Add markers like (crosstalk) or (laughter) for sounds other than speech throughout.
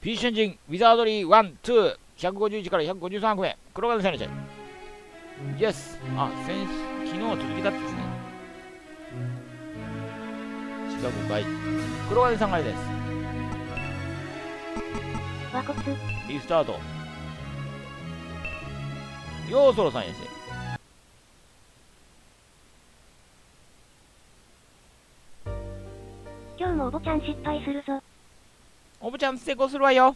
ピッシュエンジン、ウィザードリー1、2、151から153個目。黒金さんでした。イエス。あ、先昨日続けたってですね。シカゴ回。黒金さんがです。和骨、リスタート。ようそろさんやし。今日もおぼちゃん失敗するぞ。おぼちゃん成功するわよ。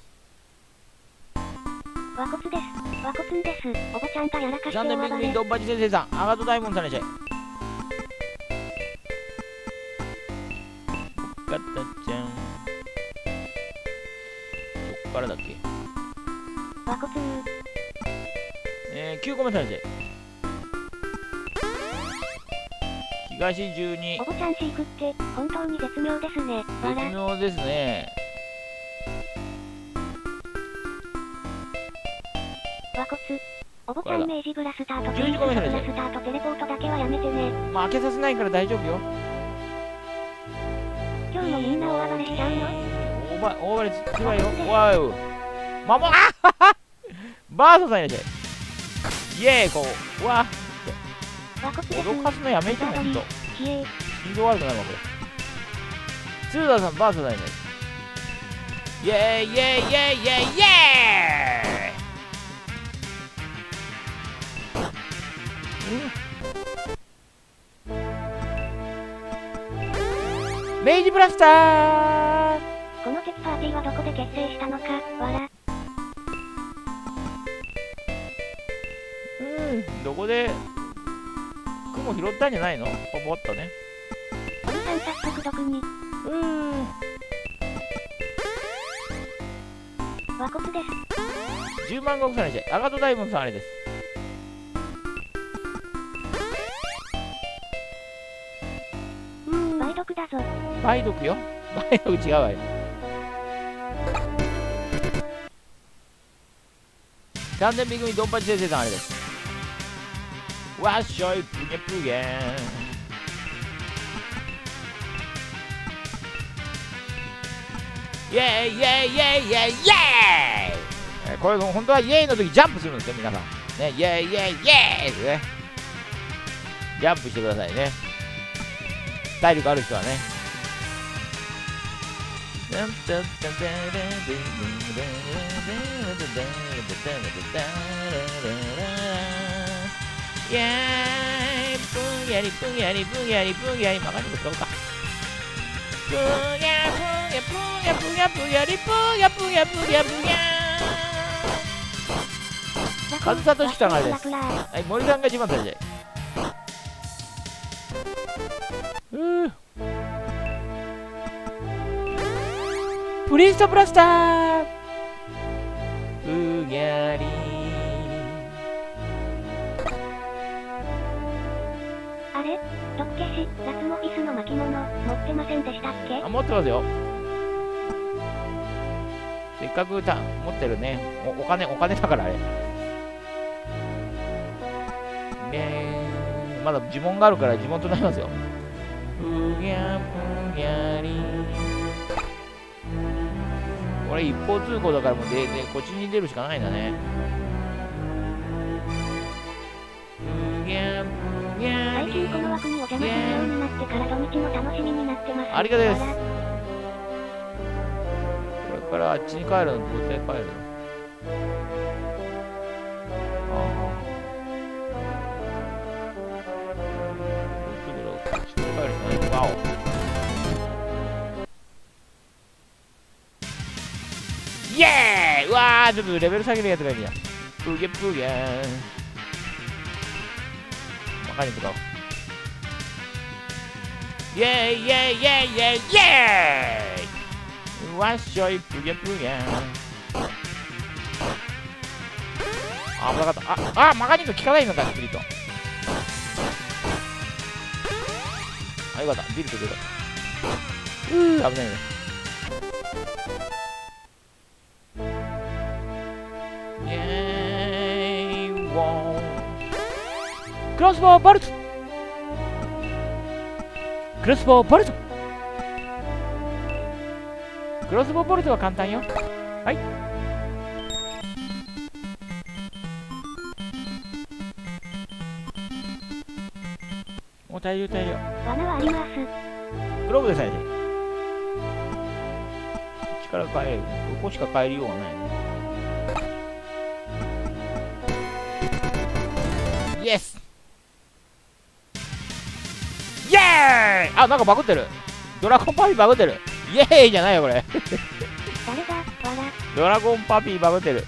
和骨です。和骨んです。おぼちゃんがやらかしてお暴れ。ダメグリンドンパチ先生さん、アガトダイモンドさんでしゃい。ガタちゃん。どっからだっけ？えー、9個目さんでしゃい。東12お、ぼちゃん飼育って本当に絶妙ですね。わ絶ら。妙ですね。おぼちゃん明治ブラスタート、11個目ブだねラスタート、テレポートだけはやめてね。まあ、開けさせないから大丈夫よ。今日もみんな大暴れしちゃうの大ば大暴れするわよ。わよ。まも、あバーソンさんいらっしゃい。イエーイ、こう。うわ。脅かすのやめてほんと。心臓悪くなるわ、これ。ツーダーさん、バーソンさんいらっしゃい。イエーイ、イエーイ、イエーイ、イエーイ、明治ブラスターこの敵パーティーはどこで結成したのか、わら。うん、どこで雲拾ったんじゃないの？ポポッとね。おじさん早速毒に。うん。和骨です。10万石さんでアガトダイモンドさんあれです。毒だぞ。梅毒よ。梅毒違うわよ。完全ビ組ドンパチ先生さんあれです。わっしょい、プゲプゲイェイイェイイェイイェイイェイこれ本当はイェイの時ジャンプするんですよ皆さんねイェイイェイイェイってねジャンプしてくださいね体力ある人はね。イェーイブンヤリブンヤリブンヤリブンヤリまかにも使おうか。ブンヤブンヤブンヤブンヤブンヤリブンヤブンヤブンヤブンヤ上里志さんがあれですはい森さんが一番最初プリンストブラスター。うぎゃりあれ？毒消し、ラスモフィスの巻物、持ってませんでしたっけ？あ持ってますよ。せっかくた持ってるね。おお金お金だからあれ。ねまだ呪文があるから呪文となりますよ。ゃぷぎゃり。これ一方通行だからもうこっちに出るしかないんだね。うぎゃぷぎゃ最り近この枠にお邪魔するようになってから土日の楽しみになってます。ありがとうございます。これからあっちに帰るのどうやって帰るの？イエーイうわーちょっとレベル下げるやつがいるやん。プゲプゲーン。バカに使おう。イェーイイェーイイェーイイェーイイェーイわっしょいプゲプゲあ、危なかった。あ、あ、マガニング効かないのか、スプリット。あ、よかった。ビルと出た。うー、危ないね。イクロスボウバルトクロスボウボルトクロスボウボルトは簡単よ。はい。もう大量大量罠はあります。グローブでさえ力変える。ここしか変えるようがないねーイ。あなんかバグってる。ドラゴンパピーバグってる。イエーイじゃないよこれ。ドラ？ゴンパピーバグってる。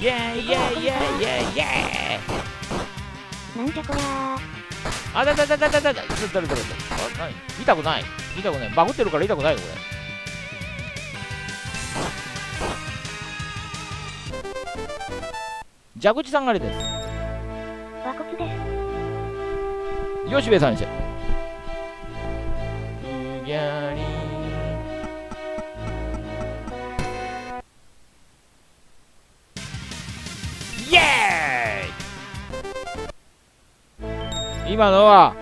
イエーイイェーイイエーイイェーイ。イエーイなんじゃこりあだだだだだだだちょっとだだだあない痛くない痛くないバグってるから痛くないよこれ蛇口さんが出てる吉部さんにしてうぎゃりイエーイ今のは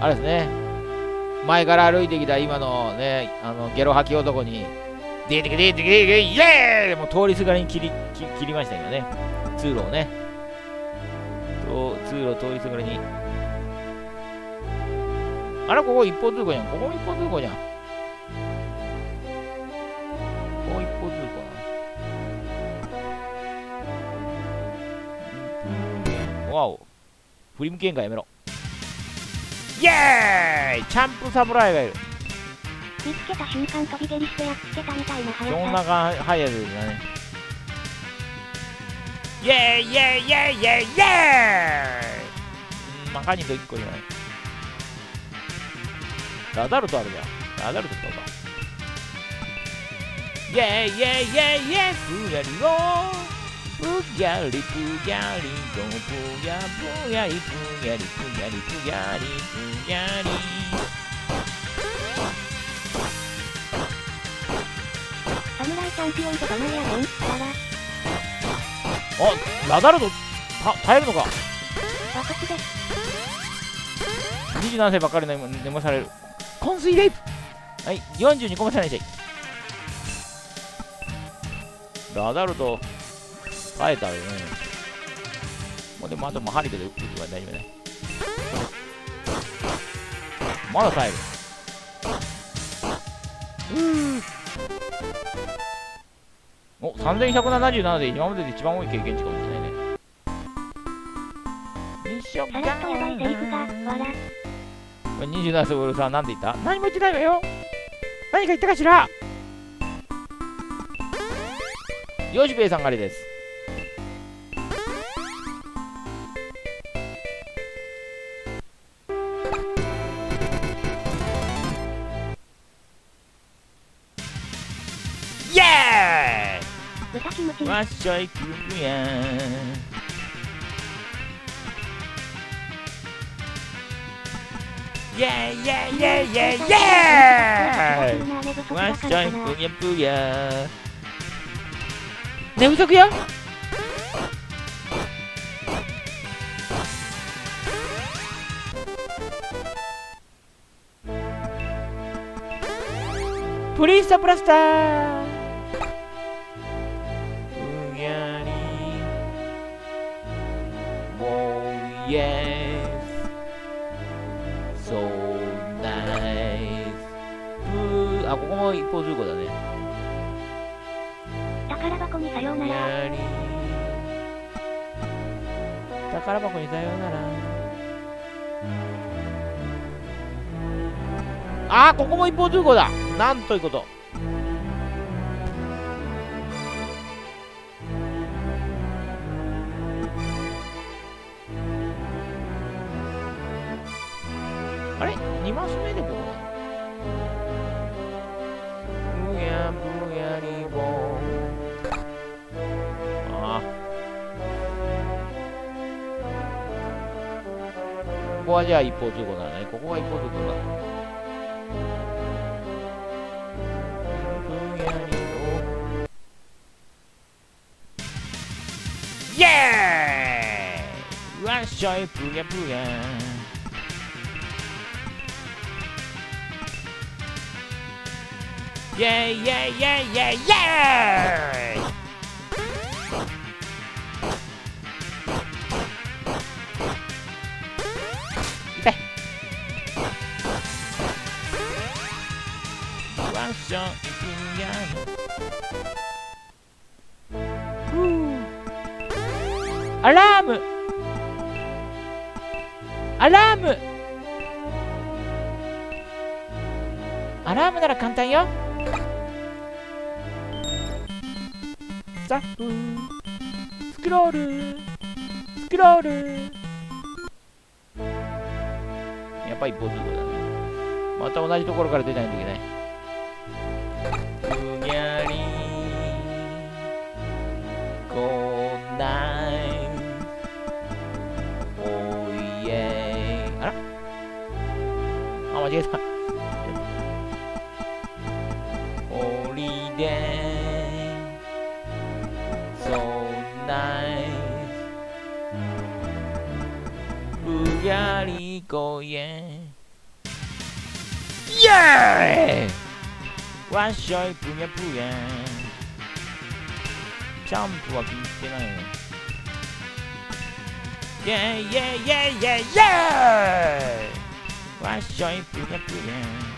あれですね前から歩いてきた今のねあのゲロ吐き男に「出てけ出てけ出てイエーイ!」もう通りすがりに切り切りましたよね通路をね通路通りすがりにあれここ一方通行じゃん。ここも一方通行じゃん。ここ一方通行な。わお。振り向けんかやめろ。イエーイチャンプ侍がいる。見つけた瞬間飛び蹴りしてやっつけたみたいなそん速さ。なが速いやつだね。イエーイイエーイイエーイイエーイイエーイうん、マカニック1個じゃない。ラダルトあるじゃん。ラダルトとか。イェイイェイイェイイェイぷやりごぷやりぷやりごぷやぷやりぷやりぷやりぷやりぷやり侍チャンピオンとどないやねん。わら。あラダルトた耐えるの。か和骨です。27歳ばかりの。眠される昏睡レイプはい42個もさないしラダルト。耐えたよね。もうでもあともうハリケで打てば大丈夫ね。まだ耐える。お3177で今までで一番多い経験値かもしれないね。ミッションさらっとやばいセリフが、わら。27歳俺さんなんて言った？何も言ってないわよ。何か言ったかしら？よしべいさんがりです。イエーイ。わっしょいくんや Yeah, yeah, yeah, yeah, yeah! ワンション、ぷやぷや。寝不足やプリンスタプラスターこにさようなら。あーここも一方通行だ。なんということ。booga booga. Yeah, yeah, yeah, yeah, yeah! やっぱ一方通行だね。また同じところから出ないといけない。ふにゃりこない。おいえ。あら。あ間違えた。イわっしょいぷにゃぷやジャンプは聞いてないよイェイイェイイェイイェイイェイわっしょいぷにゃぷやあ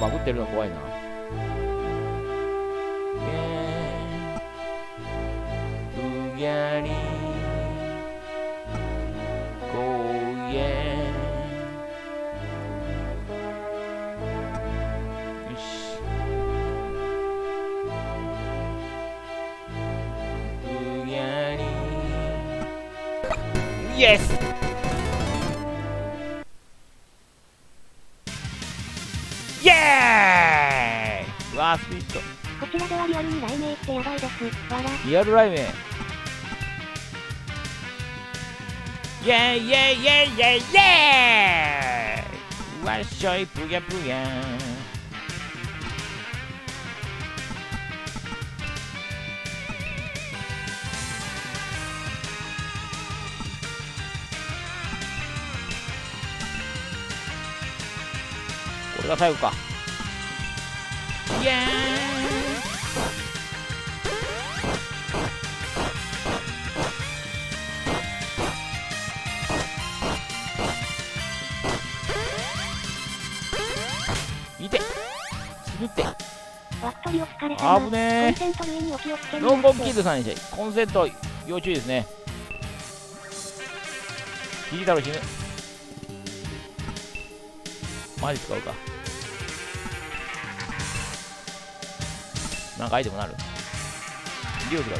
バグってるの怖いな。リアルライブイェイイェイイェイイェイイェイイェイわっしょいぷぎゃぷぎゃこれが最後か。イエーイれ様。危ねコンセント類にお気をつけーノンボンキッドさんにしてコンセント要注意ですね。聞いたら死ぬ。マジ使うか。なんかアイテムなる。リオ使う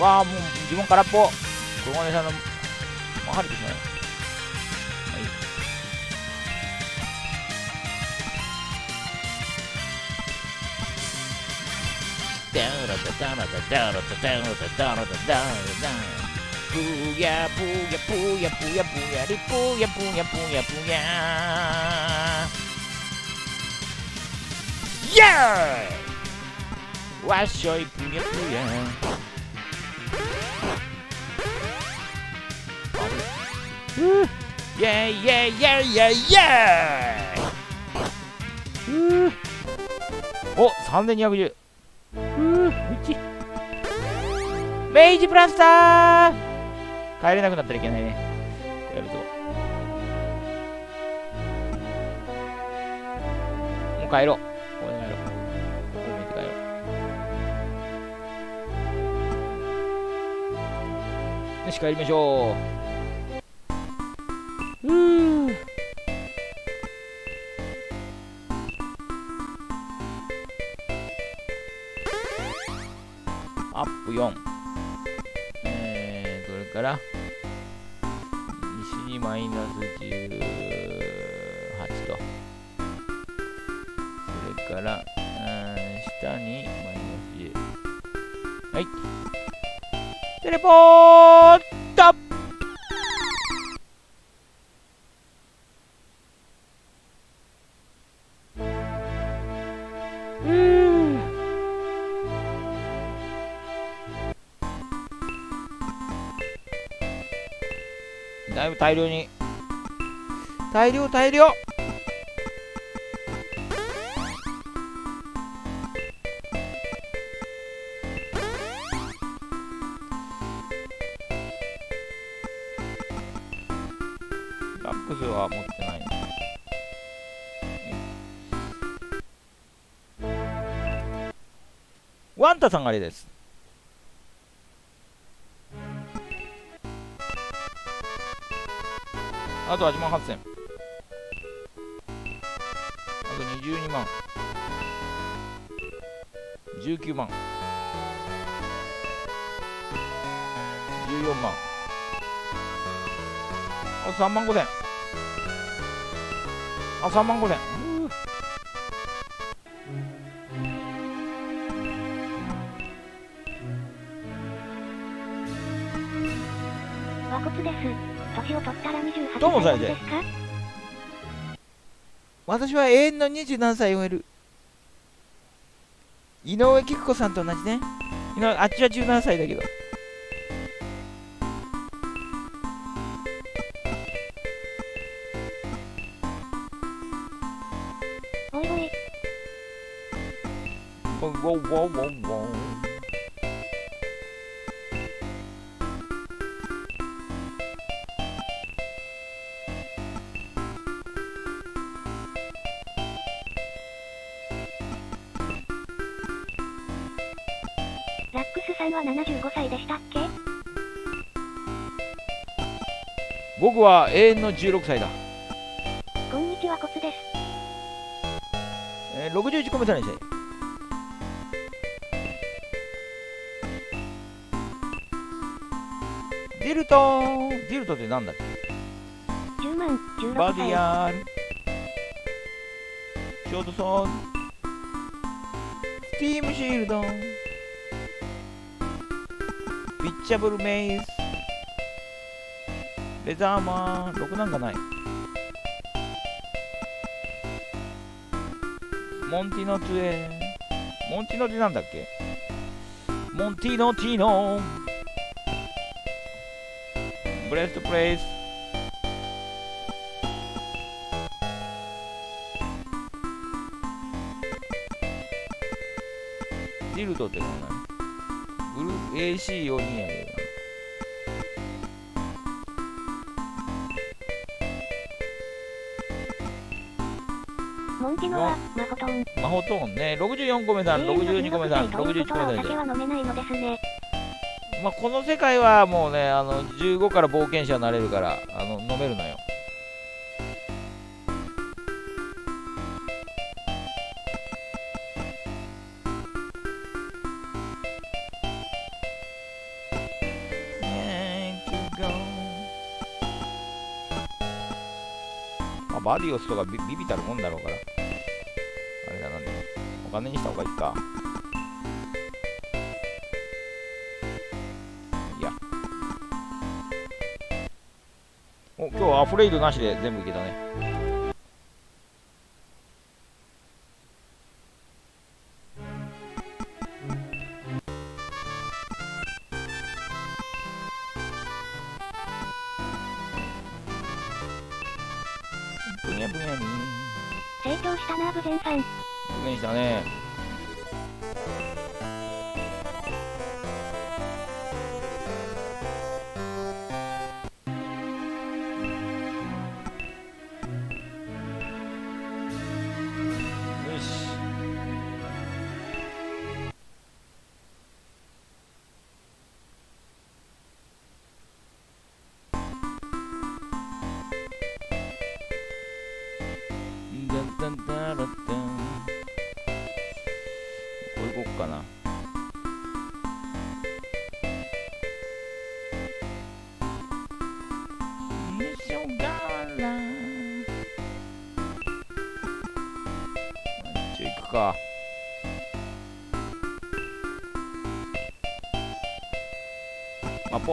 わあもう自分空っぽ。小金さんのまあ晴れてしまうはい。ダラダダラダダラダダラダダラダダラダぷやぷやぷやぷやぷやりぷやぷやぷやぷやイエーイわっしょいぷやぷやうーイェイイェイイェイイェイイェイ。うーお3210うーうちメイジブラスター。帰れなくなったらいけないね。これやるともう帰ろう。ここで帰ろう。ここ向いて帰ろう。よし帰りましょう。うだいぶ大量に。大量大量。ラックスは持ってないなワンタさんがあれですあと8万8000あと22万。19万。14万。あと3万5000あ3万5000うー和骨です。年を取ったら28どうもで。すか？私は永遠の27歳を得る。井上貴子さんと同じね。あっちは17歳だけど。おいおい、ボンボンボンボン僕は永遠の16歳だ、こんにちは、コツです。えー、61個目さらにしてディルトディルトってなんだっけ？10万、16バディ歳。アール。ショートソードスティームシールドピッチャブルメイスレザーマン6なんかない。モンティノトゥエモンティノってなんだっけ？モンティノティノ。ブレストプレイスディルトってのは何ブループ AC42 やけどモンティノは、マホトン。な魔法トーンね。64個目さん62個目さん61個目さん酒は飲めないのですね。まあ、この世界はもうねあの15から冒険者になれるからあの飲めるのよリオスとかビビたるもんだろうから。あれだなん。お金にした方がいいか。いや。お、今日はアフレイドなしで全部いけたね。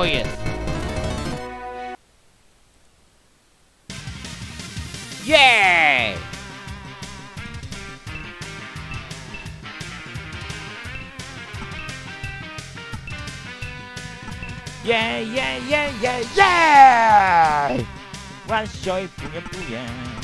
Boyes. Yay! Yeah, yeah, yeah, yeah, yeah! What's your booyah booyah?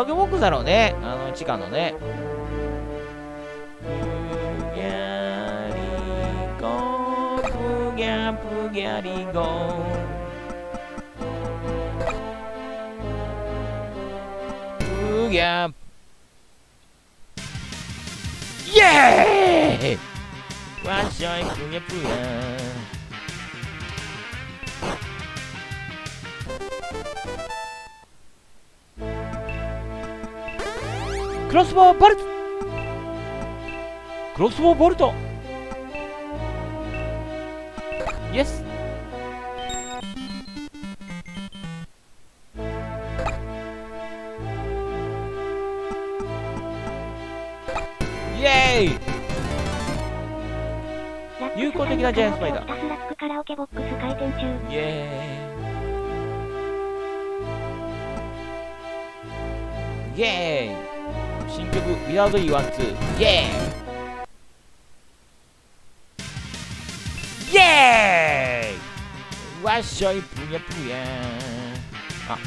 マグモクザのね、あの、地下のね、バルト。クロスボウボルト。ードイワンツーイエーイ。イエーイ。わっしょいぷぷあ。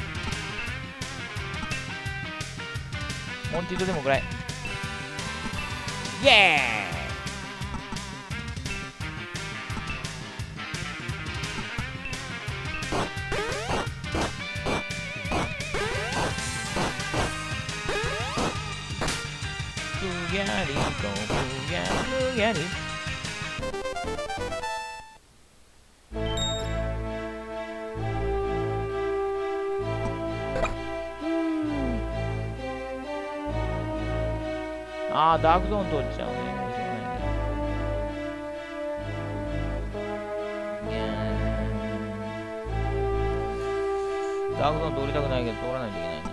モンティードでもぐらい。イエーイ。やりとぷやぷやりあーダークゾーン通っちゃうね。ダークゾーン通りたくないけど通らないといけないね。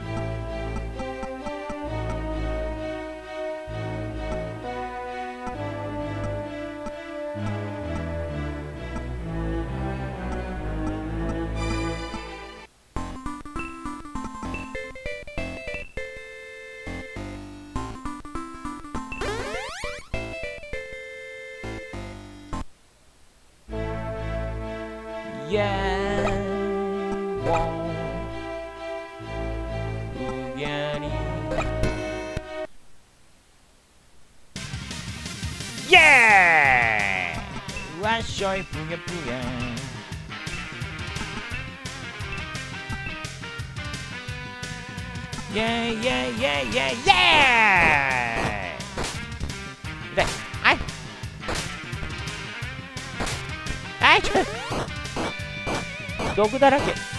毒だらけ。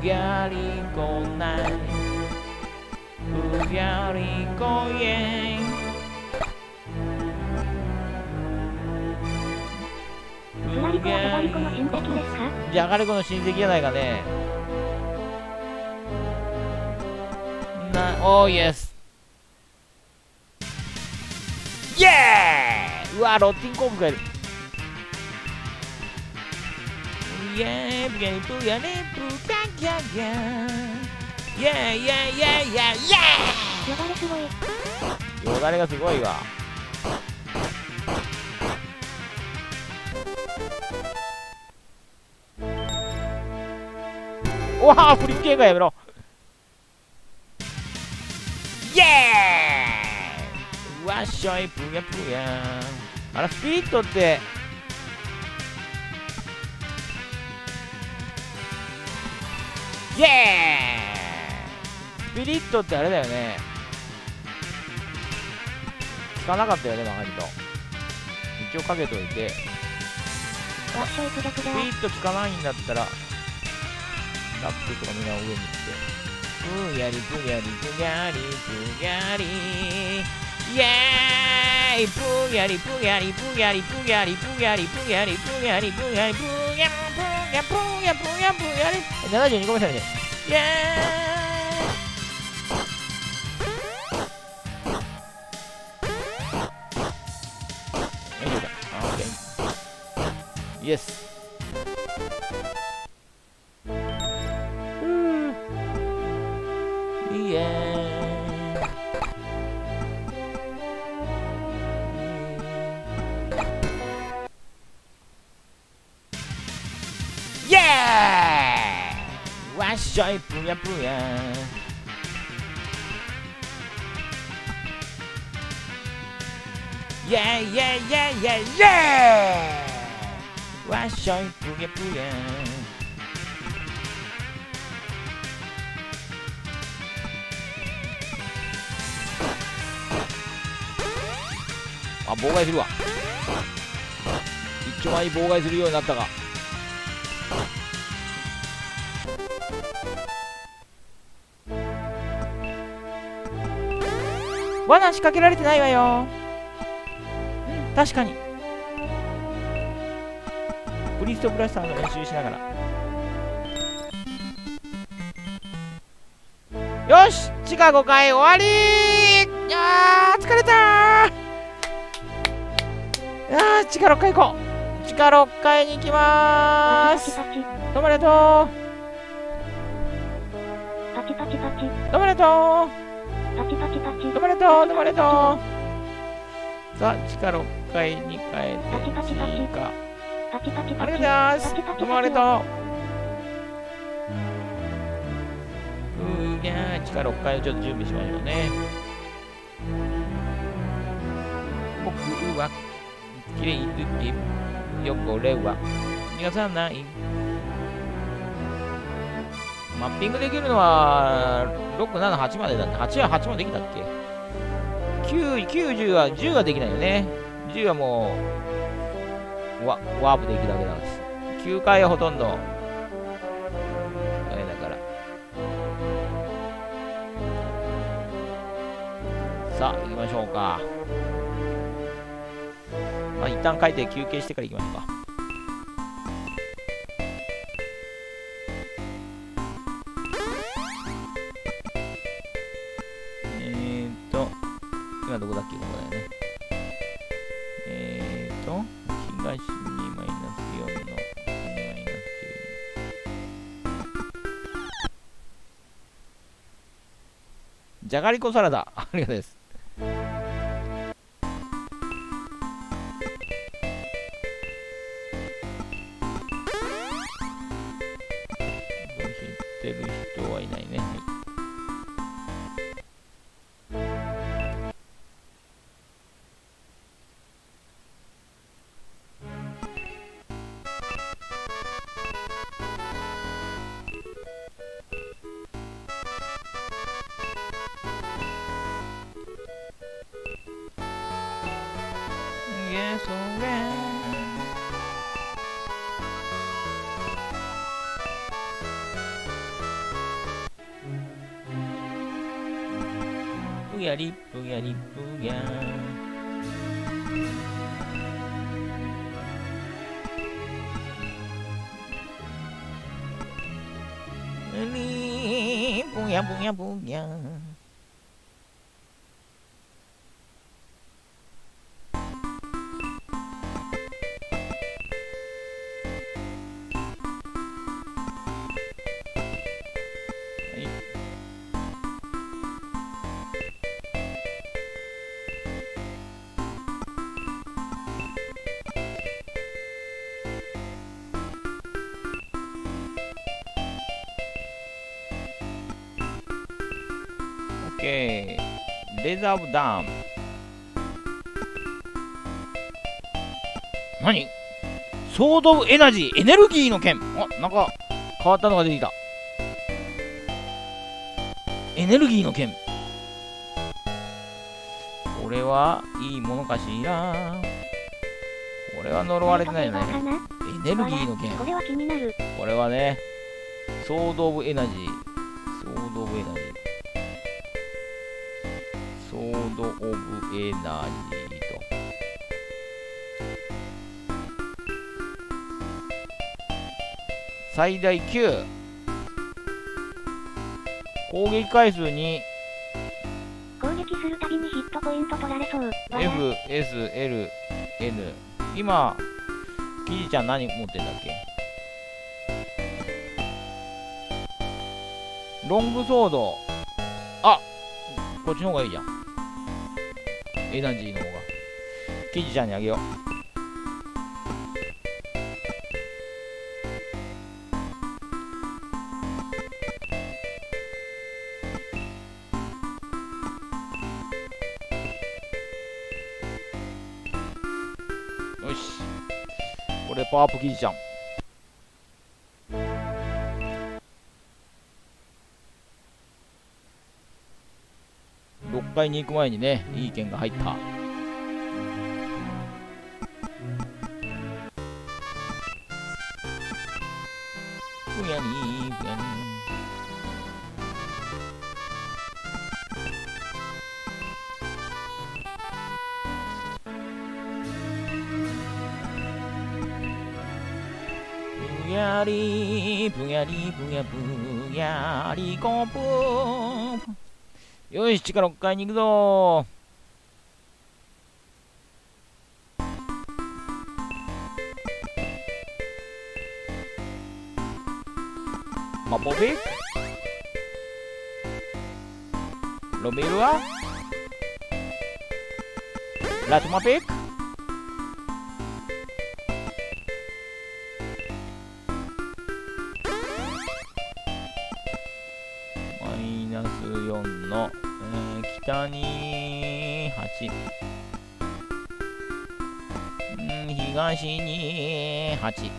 うぎゃりこないうぎゃりこえつまりこはじゃがりこの親戚ですか？じゃがりこの親戚じゃないかね。なおーイエスイエーイうわロッティンコーブがいるゲームゲームやね booyah, booyah, yeah, yeah, よだれすごい。よだれがすごいわ。うわフリり付けがやめろ。イエーイ。わっしょい、ぷやぷや。あら、スピリットって。イエーイ。スピリットってあれだよね。聞かなかったよねマガリと。一応かけといて。わっしょいぷじゃぷじゃ。スピリット聞かないんだったらラップとかみんな上に行って。ぷやりぷやりぷやりぷやりイエーイ。ぷやりぷやりぷやりぷやりぷやりぷやりぷやりぷやりぷやぷやぷやぷやぷやり72個目さねイエーイわっしょいぷやぷやイエーイイエーイイエーイイエーイイエーイわっしょいぷやぷやあ妨害するわ。一丁前に妨害するようになったか罠仕掛けられてないわよ。うん確かに。ブリストブラスターの練習しながら。よし地下5回終わり。いやー疲れたー。いやー地下6回行こう。地下6階に行きまーす。どうもありがとうどうもありがとうパチパチパチ。どうもありがとうどうもありがとうさあ地下6階に帰ってパチパチパチ。パチパチパチ。ありがとうございます。パチパチパチ。どうぎゃー地下6階をちょっと準備しましょうね。僕は綺麗好き汚れは逃がさないマッピングできるのは678までだっね8は8もできたっけ？9 90は10はできないよね。10はもうワワープで行くだけだし9回はほとんど。あれだから。さあ行きましょうか。まあ一旦書いて休憩してから行きましょうか。じゃがりこサラダ、ありがとうございます。オッケーレザーブダウン。何？ソード・オブ・エナジーエネルギーの剣。あなんか変わったのが出てきた。エネルギーの剣。これはいいものかしら。これは呪われてないよね。エネルギーの剣。これはねソード・オブ・エナジーブ・エナジーと。最大9攻撃回数に攻撃するたびにヒットポイント取られそう。F、S、L、N 今キジちゃん何持ってんだっけ？ロングソード。あこっちの方がいいじゃんエナジーの方が。キジちゃんにあげよう。よし。これパワーアップキジちゃん。6階に行く前にねいい剣が入った。い7から6階に行くぞ。マポビロベルはラトマピック東に8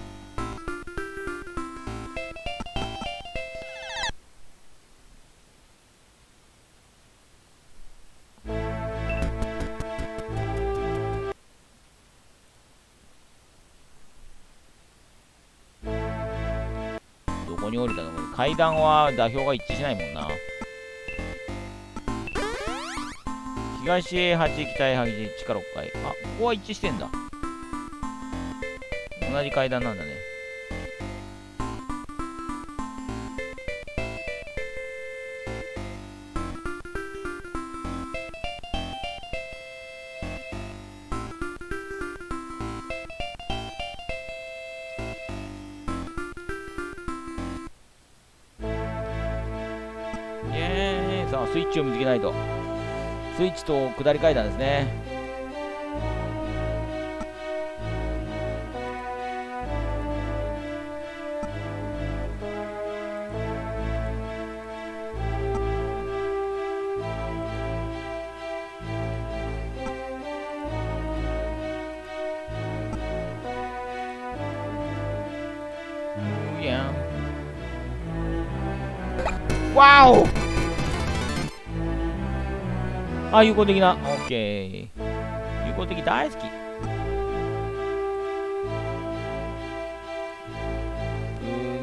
どこに降りたの？階段は座標が一致しないもんな。東へ8北へ8地下6階。あここは一致してんだ。同じ階段なんだね。イエーイ。さあスイッチを見つけないと。スイッチと下り階段ですね。あ、有効的な。オッケー。有効的大好き。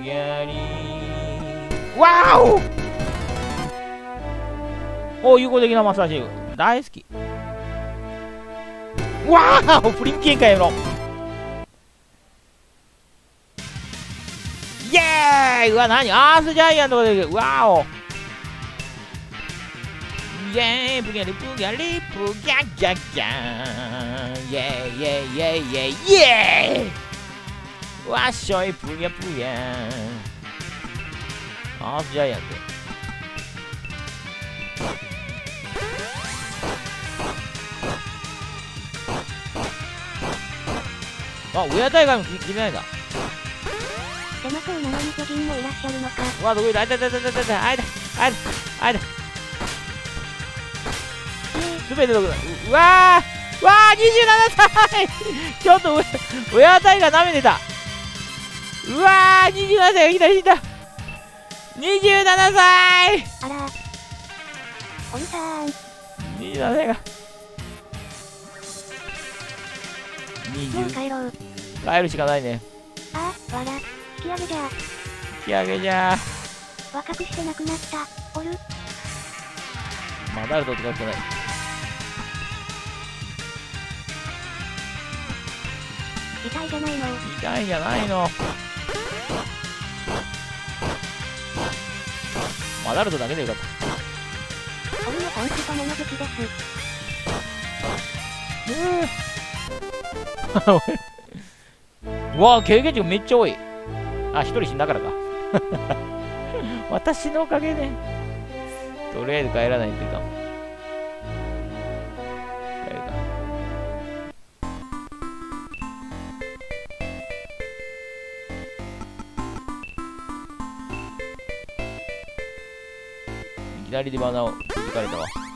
うやりわおお有効的なマッサージ大好き。わーおプリンケンかよの。イエーイうわ、何？アースジャイアントが出てくる。わおイェーイブギャリブギャリブギャギャギャーイェーイイェーイイェーイイェーイイェーイわっしょいブギャブギャーアースジャイアントあ、ウェアタイガーも決めないんだ。狭そうなのに巨人もいらっしゃるのか。うわ、どこいるあいたいたいたいたいたあいたあいたあいたすべてのううわーわー27歳ちょっとウェウェアタイガー舐めてたうわー27歳がいきなり死ん。だ27歳あら。おじさん。27歳がもう帰ろう。帰るしかないねあ、わら。引き上げじゃ。引き上げじゃ若くして亡くなった。おる。まあ誰とって書くない痛いじゃないの。痛いんじゃないの。マダルトだけでよかった。俺のパンチと物好きです。う (laughs) わあ経験値がめっちゃ多い。あ一人死んだからか。(laughs) 私のおかげでとりあえず帰らないといかん左でバ罠を気づかれたわ。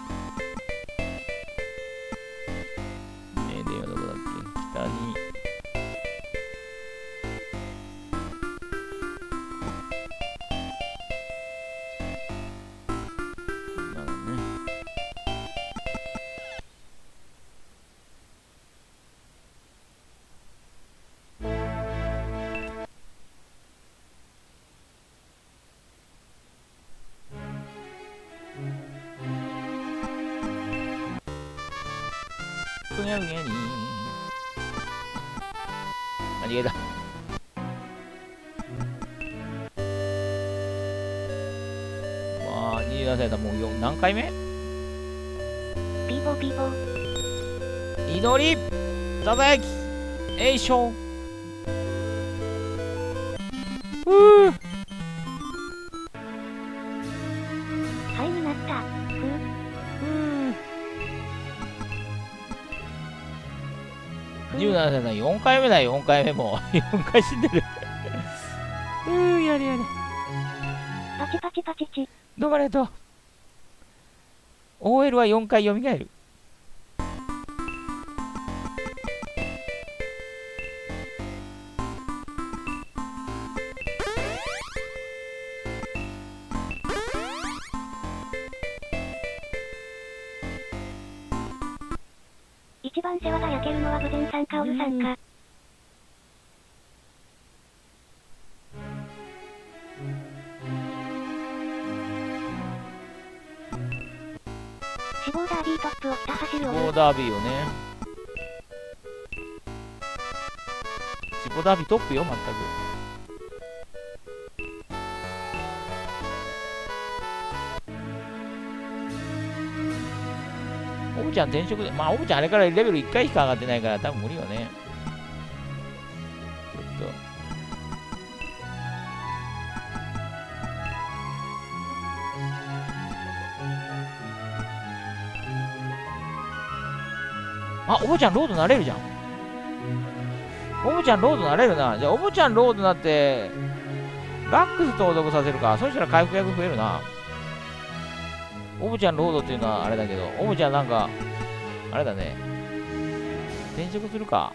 4回目だよ4回目も。(laughs) う4回死んでる。うーやれやれ。パチパチパチチ。どうもありがとう OL は4回蘇る。一番世話が焼けるのは武前さんかオルさんダービーをね。チボダービートップよまったく。オブちゃん転職でまあオブちゃんあれからレベル1回しか上がってないから多分無理よね。オブちゃんロードなれるじゃん。オブちゃんロードなれるな。じゃあ、おぼちゃんロードなって、ラックス登録させるか。そしたら回復薬増えるな。おぼちゃんロードっていうのはあれだけど、おぼちゃんなんか、あれだね。転職するか。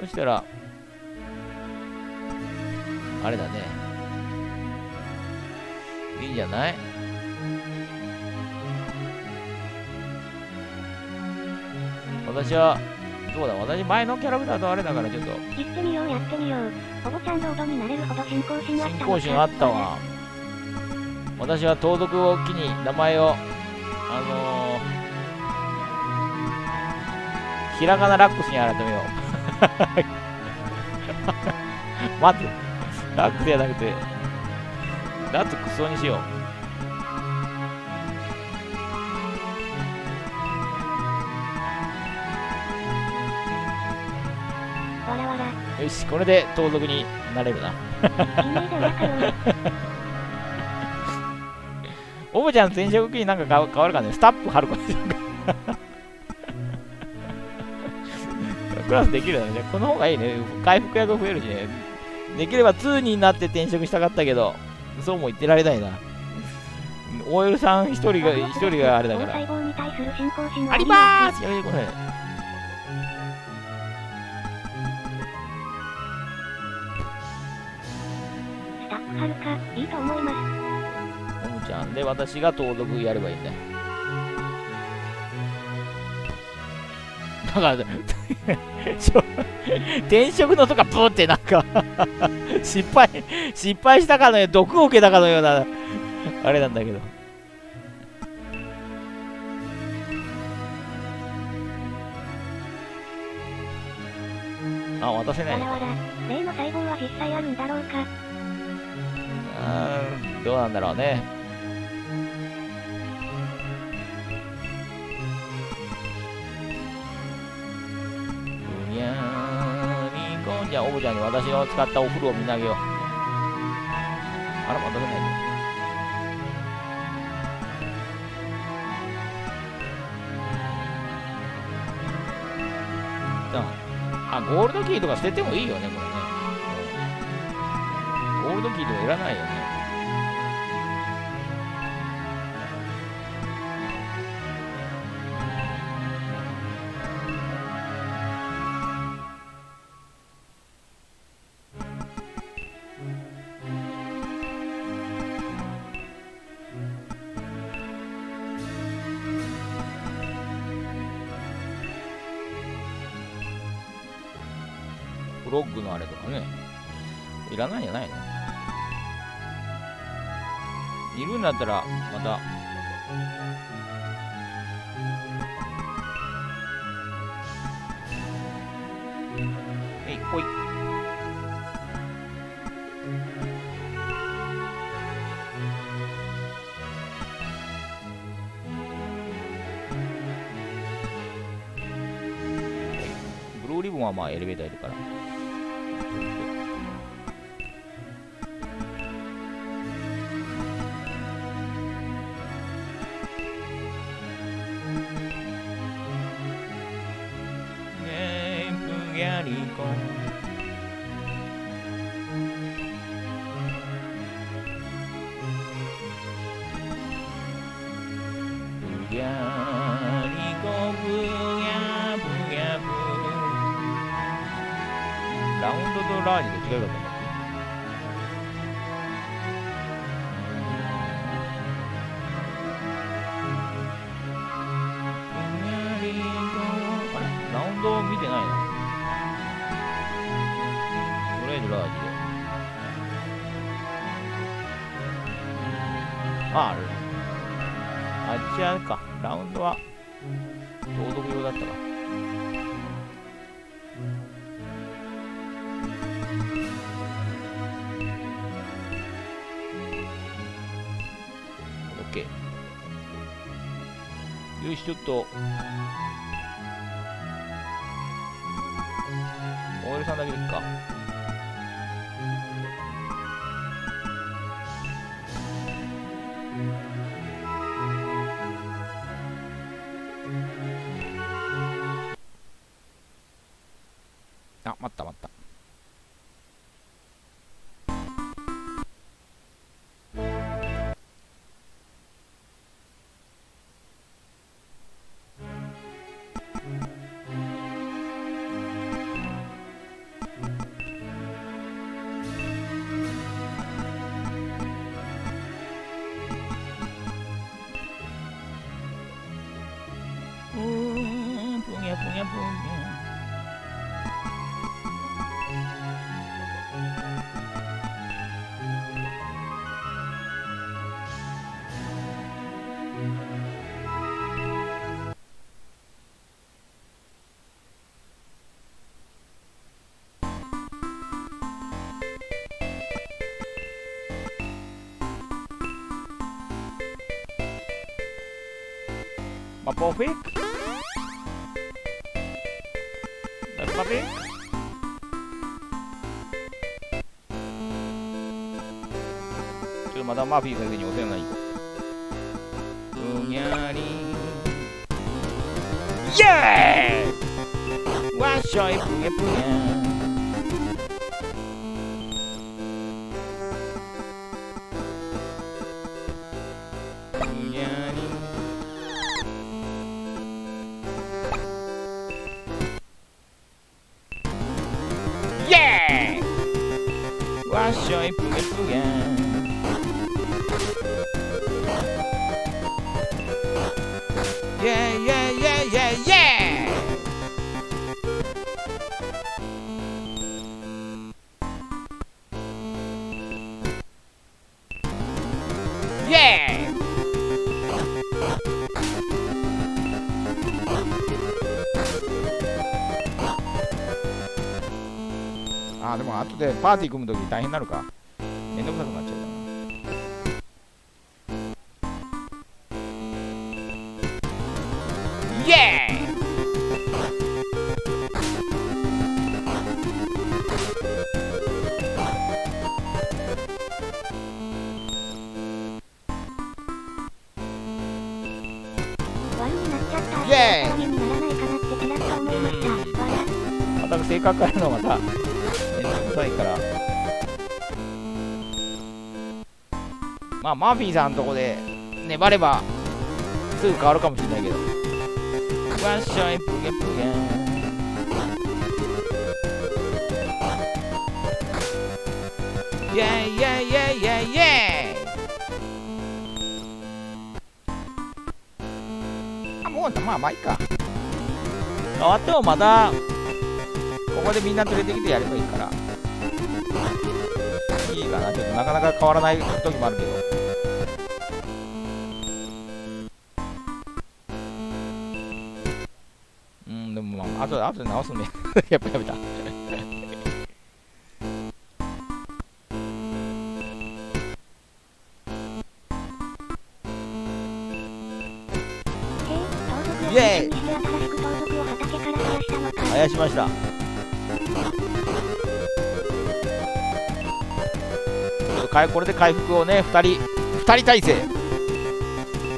そしたら、あれだね。いいんじゃない？私は、そうだ、私前のキャラクターとあれだからちょっと、行ってみようやってみよう。おぼちゃんロードになれるほど信仰心あった信仰心あったわ。私は盗読を機に名前を、あのー、ひらがなラックスに改めよう。(laughs) 待って、ラックスじゃなくて、ラッツクソにしよう。よし、これで盗賊になれるな。(laughs) おぼちゃんの転職機になんか変わ変わるかねスタップ貼るかね (laughs) クラスできるよね。この方がいいね。回復薬増えるしね。できれば2になって転職したかったけど、そうも言ってられないな。OL さん一人が、一人があれだから。細胞に対する信仰心はありまーすやめてこれ。スタッフ貼るか、いいと思います。おもちゃんで私が盗賊やればいいんだよ。だから、(laughs) 転職のとかブーってなんか (laughs) 失敗、失敗したかのよう、毒を受けたかのような、あれなんだけど。あ、渡せないわら。わら。例の細胞は実際あるんだろうか。あーどうなんだろうね。うにゃーりんこんじゃあ、おぶちゃんに私の使ったお風呂をみんなあげよう。あら、また出ない。あ、ゴールドキーとか捨ててもいいよね、これね。ゴールドキーとかいらないよね。だったらまた。いい。ブローリボンはまあエレベーターいるから。ぷ Mapofik? Mapofik? ちょっとまだマーフィー先生にお世話ない。うにゃりイェーイわっしょいぷにゃぷにパーティー組むとき大変になるかマーフィーさんのとこで粘ればすぐ変わるかもしれないけど。わっしょいぷげぷげイェイイェイイェイイェイイェイ。あもうまあまあいいか。終わってもまたここでみんな連れてきてやればいいから。いいかな。ちょっとなかなか変わらない時もあるけど。とで、あとで直すね。(laughs) やっぱやめた。イエーイあやしました。これで回復をね2人2人体制。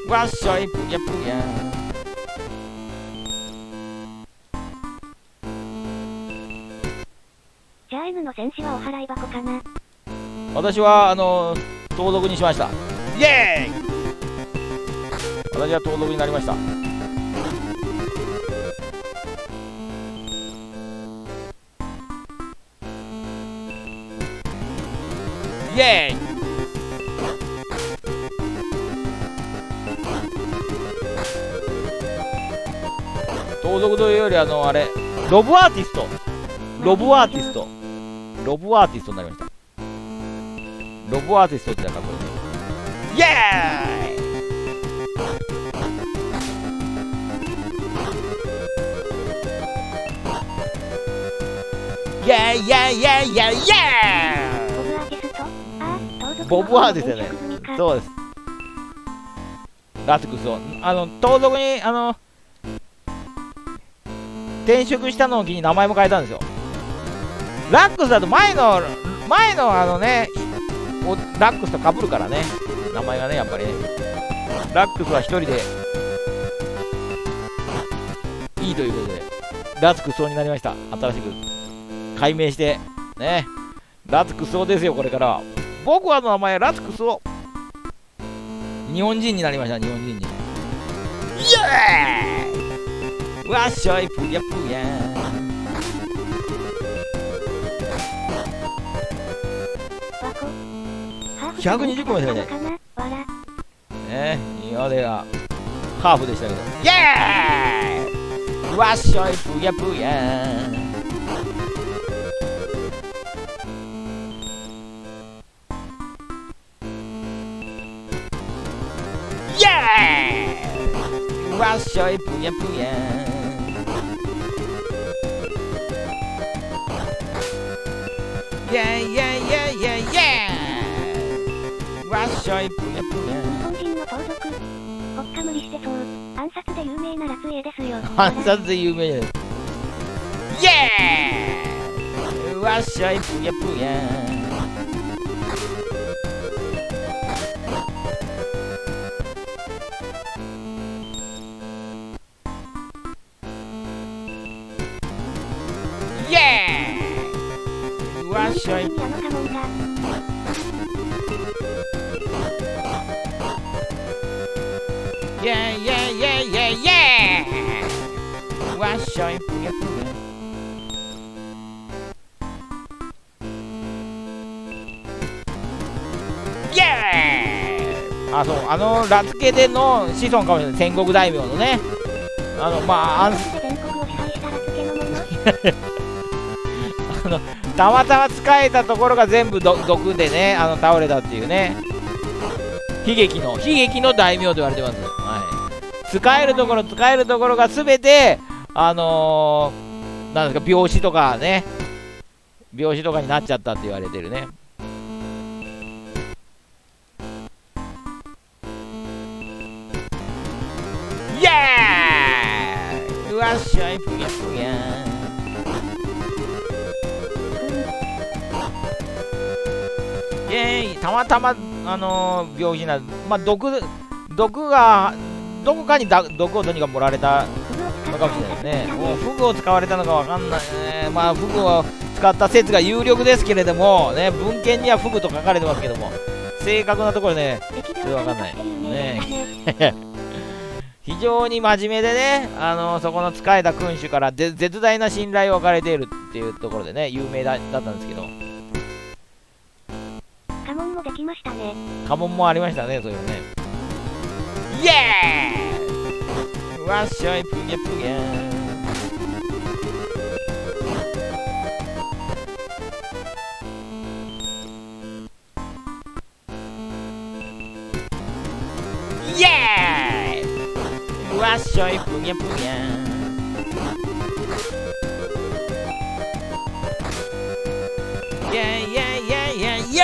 わっしょいぷやぷやん私はあの盗賊にしました。イエーイ私は盗賊になりました。イエーイ盗賊というよりあのあれロブアーティスト。ロブアーティスト。ロブアーティストになりましたロボアーティストってなかこれ。イエーイ！イェーイ！イェーイ！イェーイ！イェーイイェーイボブアーティストあー、盗賊ボブアーティストねそうです。ラティクスを。あの盗賊にあの転職したのを機に名前も変えたんですよ。ラックスだと前の前のあのねラックスと被るからね。名前がねやっぱりね。ラックスは一人で。いいということで。ラツクソになりました。新しく。改名して。ね。ラツクソですよこれから。は僕はの名前ラツクソ日本人になりました日本人に。イエーイ!わっしょいぷやぷや120個もしかないかなわらね今までがハーフでしたけど。イエーイ！わっしょいぷやぷや。イエーイ！わっしょいぷやぷや。イェイイ！しょいぷやぷや日本人の盗賊国家無理してそう暗殺で有名なラツエですよ暗殺で有名イエーイわっしゃいぷやぷやしょいぷやイエーイあそう。あのラツケでの子孫かもしれない。戦国大名のね。あのまあ (laughs) あのものたまたま使えたところが全部ど毒でねあの倒れたっていうね。悲劇の悲劇の大名と言われてます、はい、使えるところ使えるところが全てあのー、なんですか病死とかね。病死とかになっちゃったって言われてるね。イエーイ。うわっしょいぷやぷやイエーイ。たまたま、あのー病気な、まあ、毒、毒が、どこかにだ毒をとにかく盛られたかもしれないですね。もうフグを使われたのかわかんないね。まあ、フグを使った説が有力ですけれども、ね、文献にはフグと書かれてますけども、正確なところね、疫それわかんないね (laughs) 非常に真面目でね、あのそこの仕えた君主からぜ絶大な信頼を置かれているっていうところでね、有名だだったんですけど、家紋もできましたね家紋もありましたね、そういうのね。イエーイわっしょい、ぷぎゃぷぎゃイエーイわっしょい、ぷぎゃぷぎゃイエーイイエイイエイイエ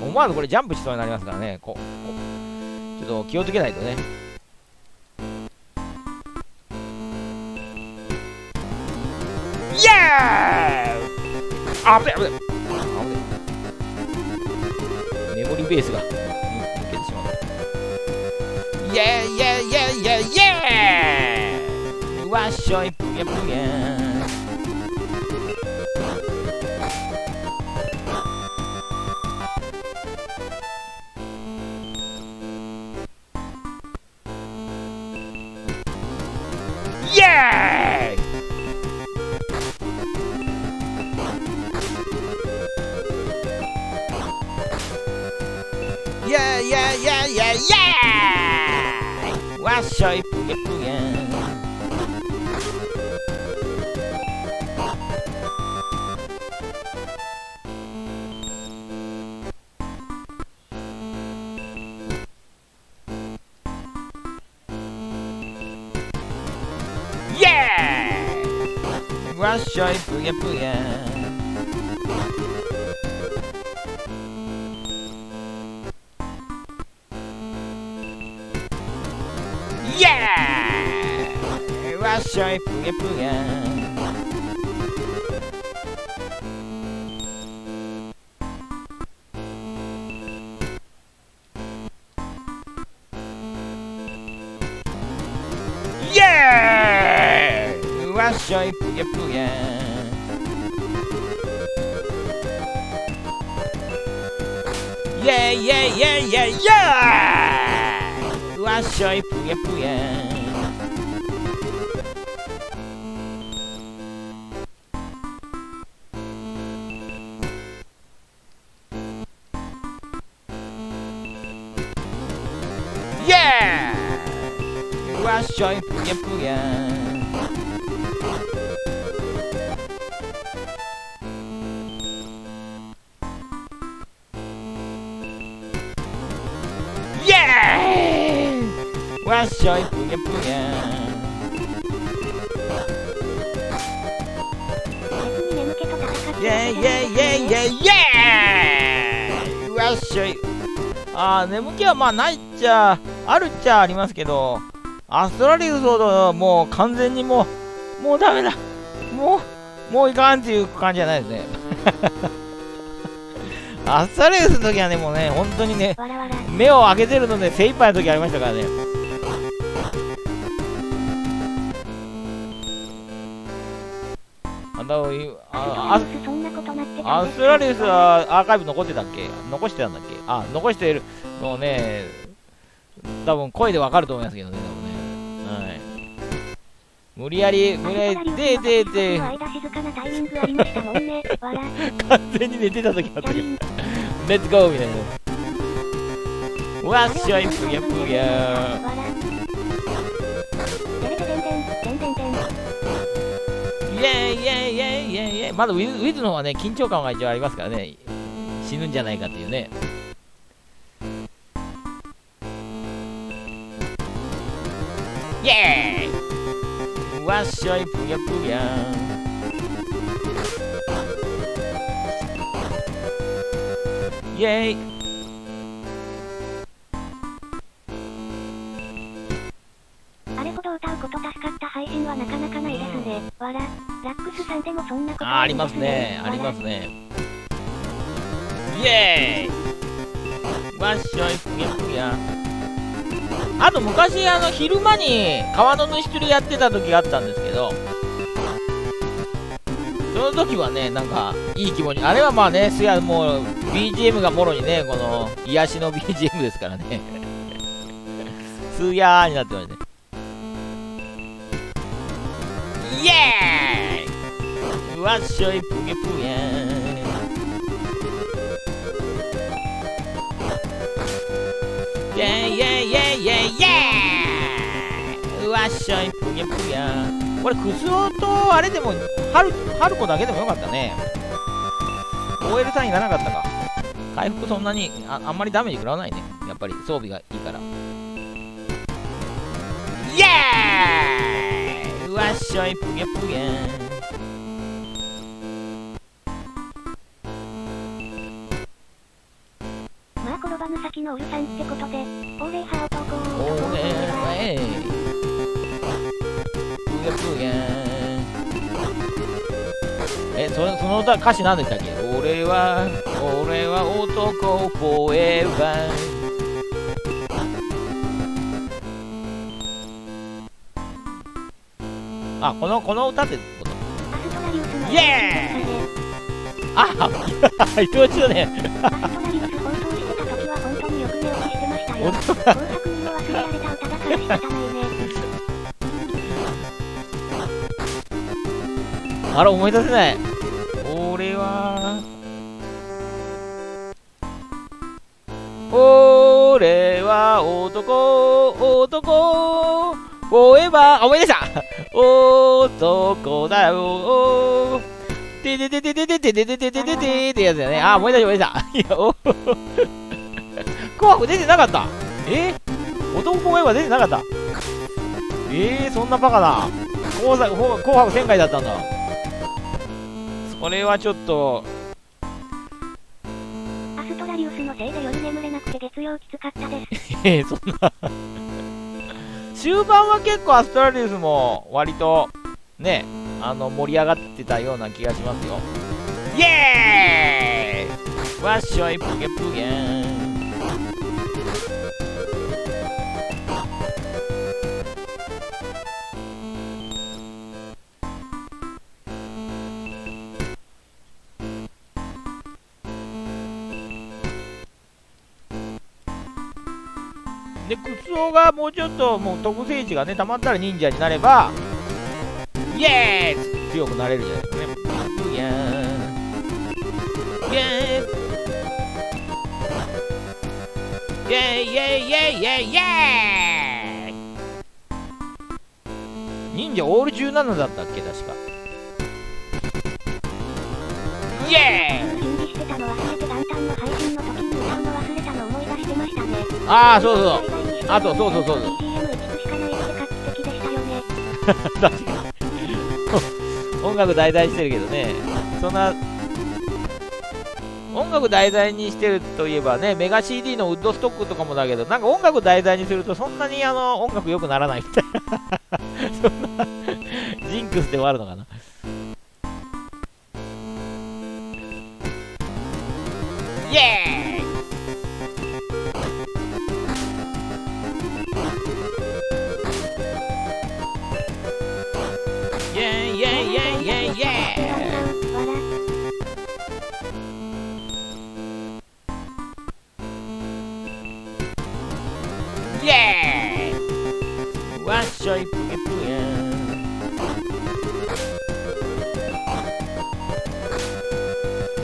イ思わずこれジャンプしそうになりますからね。ここちょっと気をつけないとね。あぶねあぶあぶメモリベースが抜けてしまうイエイイェーイェーイエイイエイわっしょいぷやぷやイわーイわっしょいぷげぷげイエーイわっないっちゃあるっちゃありますけどアストラリウスほどもう完全にもうもうダメだ。もうもういかんっていう感じじゃないですね。(laughs) アストラリウスの時はねもうね本当にね。目を開けてるので精一杯の時ありましたからねラリウスはアーカイブ残ってたっけ？残してたんだっけ？あ残してる。のをね多分声でわかると思いますけどね多分ね。はい。無理やり無理やりででで。完全に寝てた時あったけど。レッツゴーみたいな。わっしょいぷげぷげわら。てれて。てんてん、てんてんてん。イェイイェイイェイイェイイェイイェイまだウィズウィズの方はね緊張感が一応ありますからね死ぬんじゃないかっていうねイェーイわっしょいぷげぷげイェイあれほど歌うこと助かった配信はなかなかないですね。わら。さんでもそんなことあありますね。ありますね。イエーイ。わっしょいぷげぷげあと昔あの昼間に川の主釣りやってた時があったんですけどその時はねなんかいい気持ち。あれはまあねすやもう BGM がもろにねこの癒しの BGM ですからね。(laughs) すやーになってましたね。イエーイわっしょいぷげぷげイェイイェイイェイイェイイェイわっしょいぷげぷげこれクスオとあれでも春春子だけでもよかったね。OL さんいらなかったか。回復そんなにああんまりダメージ食らわないね。やっぱり装備がいいから。イエーイわっしょいぷげぷげ歌詞何でしたっけ？俺は俺は男フォーエバーあこのこの歌ってこと？イエーイ！あっ伊藤忠ね。男があら思い出せない。男男。フォーエバー思い出した。男だよ。てててててててててててててってやつだよね。あ思い出した思い出した。いやお紅白出てなかった。え？男フォーエバー出てなかった。えー、そんなバカな紅白紅白1000回だったんだ。それはちょっと。アストラリウスのせいで夜眠で月曜きつかったです。(laughs) えー、そんな。終盤は結構アストラリウスも割とねあの盛り上がってたような気がしますよ。イエーイ!わっしょいプゲプゲーンクツオがもうちょっともう特性値がね、溜まったら忍者になれば、イエーイ！強くなれるじゃないですかね。ブヤーン。イエーイ！イェイ！イェイ！イェイイ！ェイイェイ！忍者オール17だったっけ確か。イエーイ。ああそうそうあとそうそうそう BGM5 つしかないって画期的でしたよね。確かに音楽題材にしてるけどね。そんな音楽題材にしてるといえばねメガ CD のウッドストックとかもだけどなんか音楽題材にするとそんなにあの音楽良くならないみたいな。そんなジンクスで終わるのかな。イエーイーイわっしょいぷげぷげ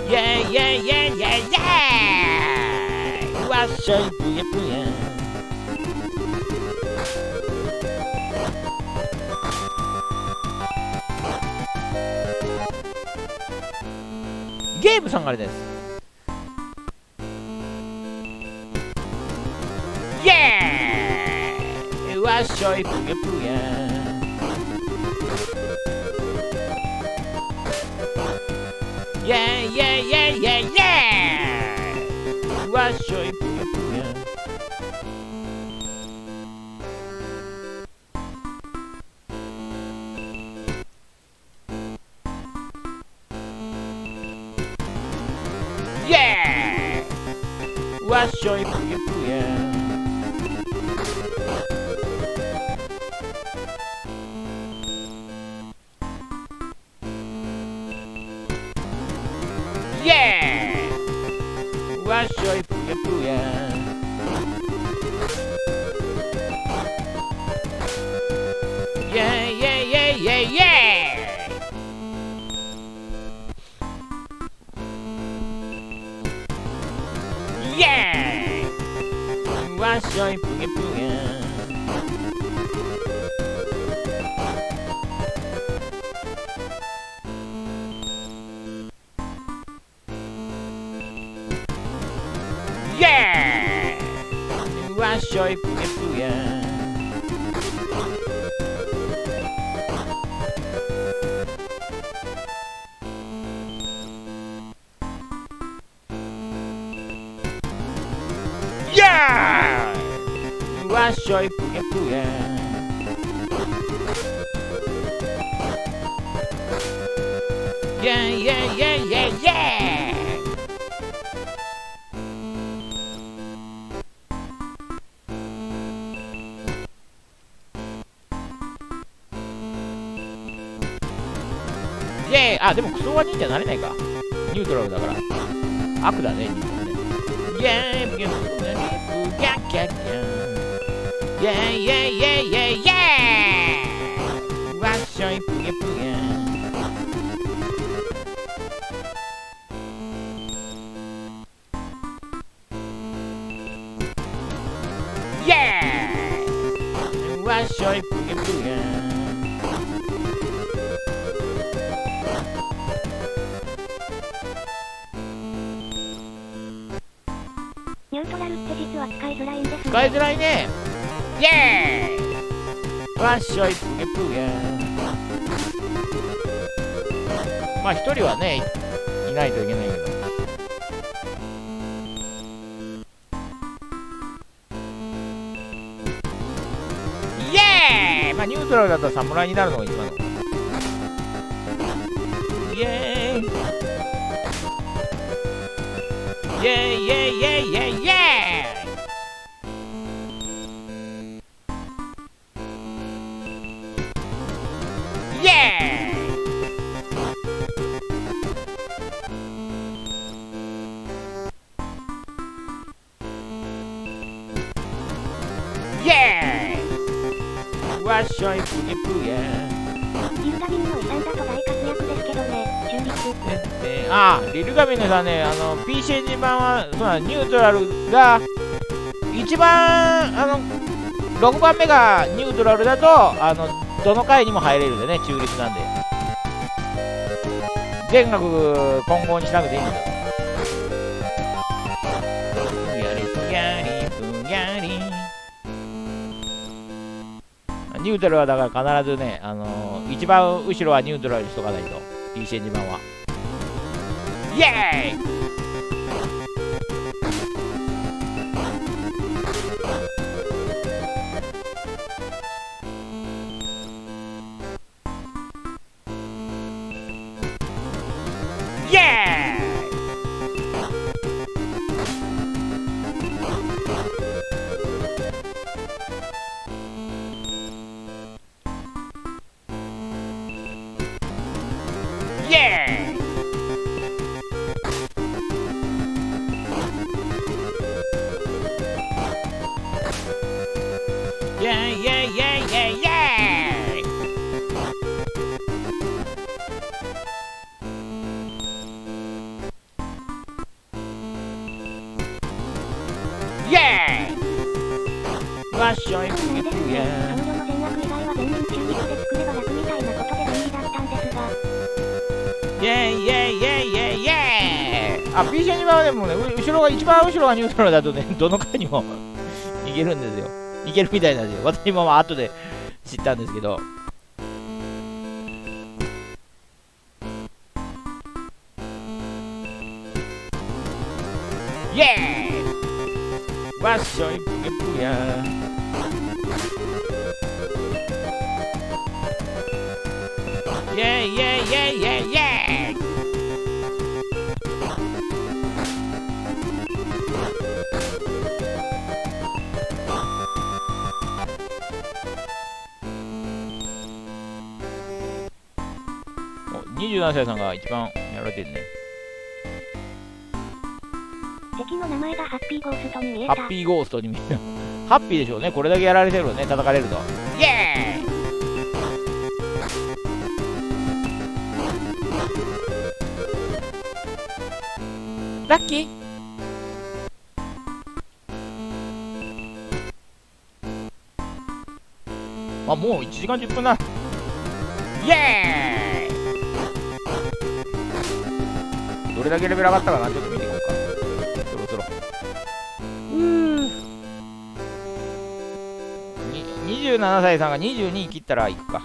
イェイイェイイェイイェイイェイわっしょいぷげぷげゲームさんからです。イエーイわっしょいぷやぷやイェイイェイイェイイェイイェイわっしょいぷ昭和忍者なれないか。ニュートラルだから。悪だね、忍者ね。イェイブギャブギャブギャギャギャイェイイェーイイェーイ使いづらいね。イェーイ。わっしょいプゲプゲまあ一人はねいないといけないけど。イエーイ。まあニュートラルだったら侍になるのが一番のイエーイ。イェイイ。ェイイェイ。イェイイェイイ。ああリルガビヌさんね。あの PC エンジン版はそうなニュートラルが一番あの6番目がニュートラルだとあのどの回にも入れるんでね中立なんで。全額混合にしなくていいんだ。よやりぷやりぷやりニュートラルはだから必ずね、あのー一番後ろはニュートラルにしとかないと PC エンジン版は。イがニュートラルだとね、(laughs) どの回にも (laughs) いけるんですよ。いけるみたいなんですよ。私もまあ後で知ったんですけど。イェーイわっしょいプゲプゲイ27歳さんが一番やられてるね。敵の名前がハッピーゴーストに見えた。ハッピーゴーストに見える。ハッピーでしょうね。これだけやられてるのね、叩かれると。イエーイラッキーあ、もう1時間10分だ。イエーイどれだけレベル上がったかなちょっと見ていこうか。そろそろ。うー27歳さんが22切ったら行くか。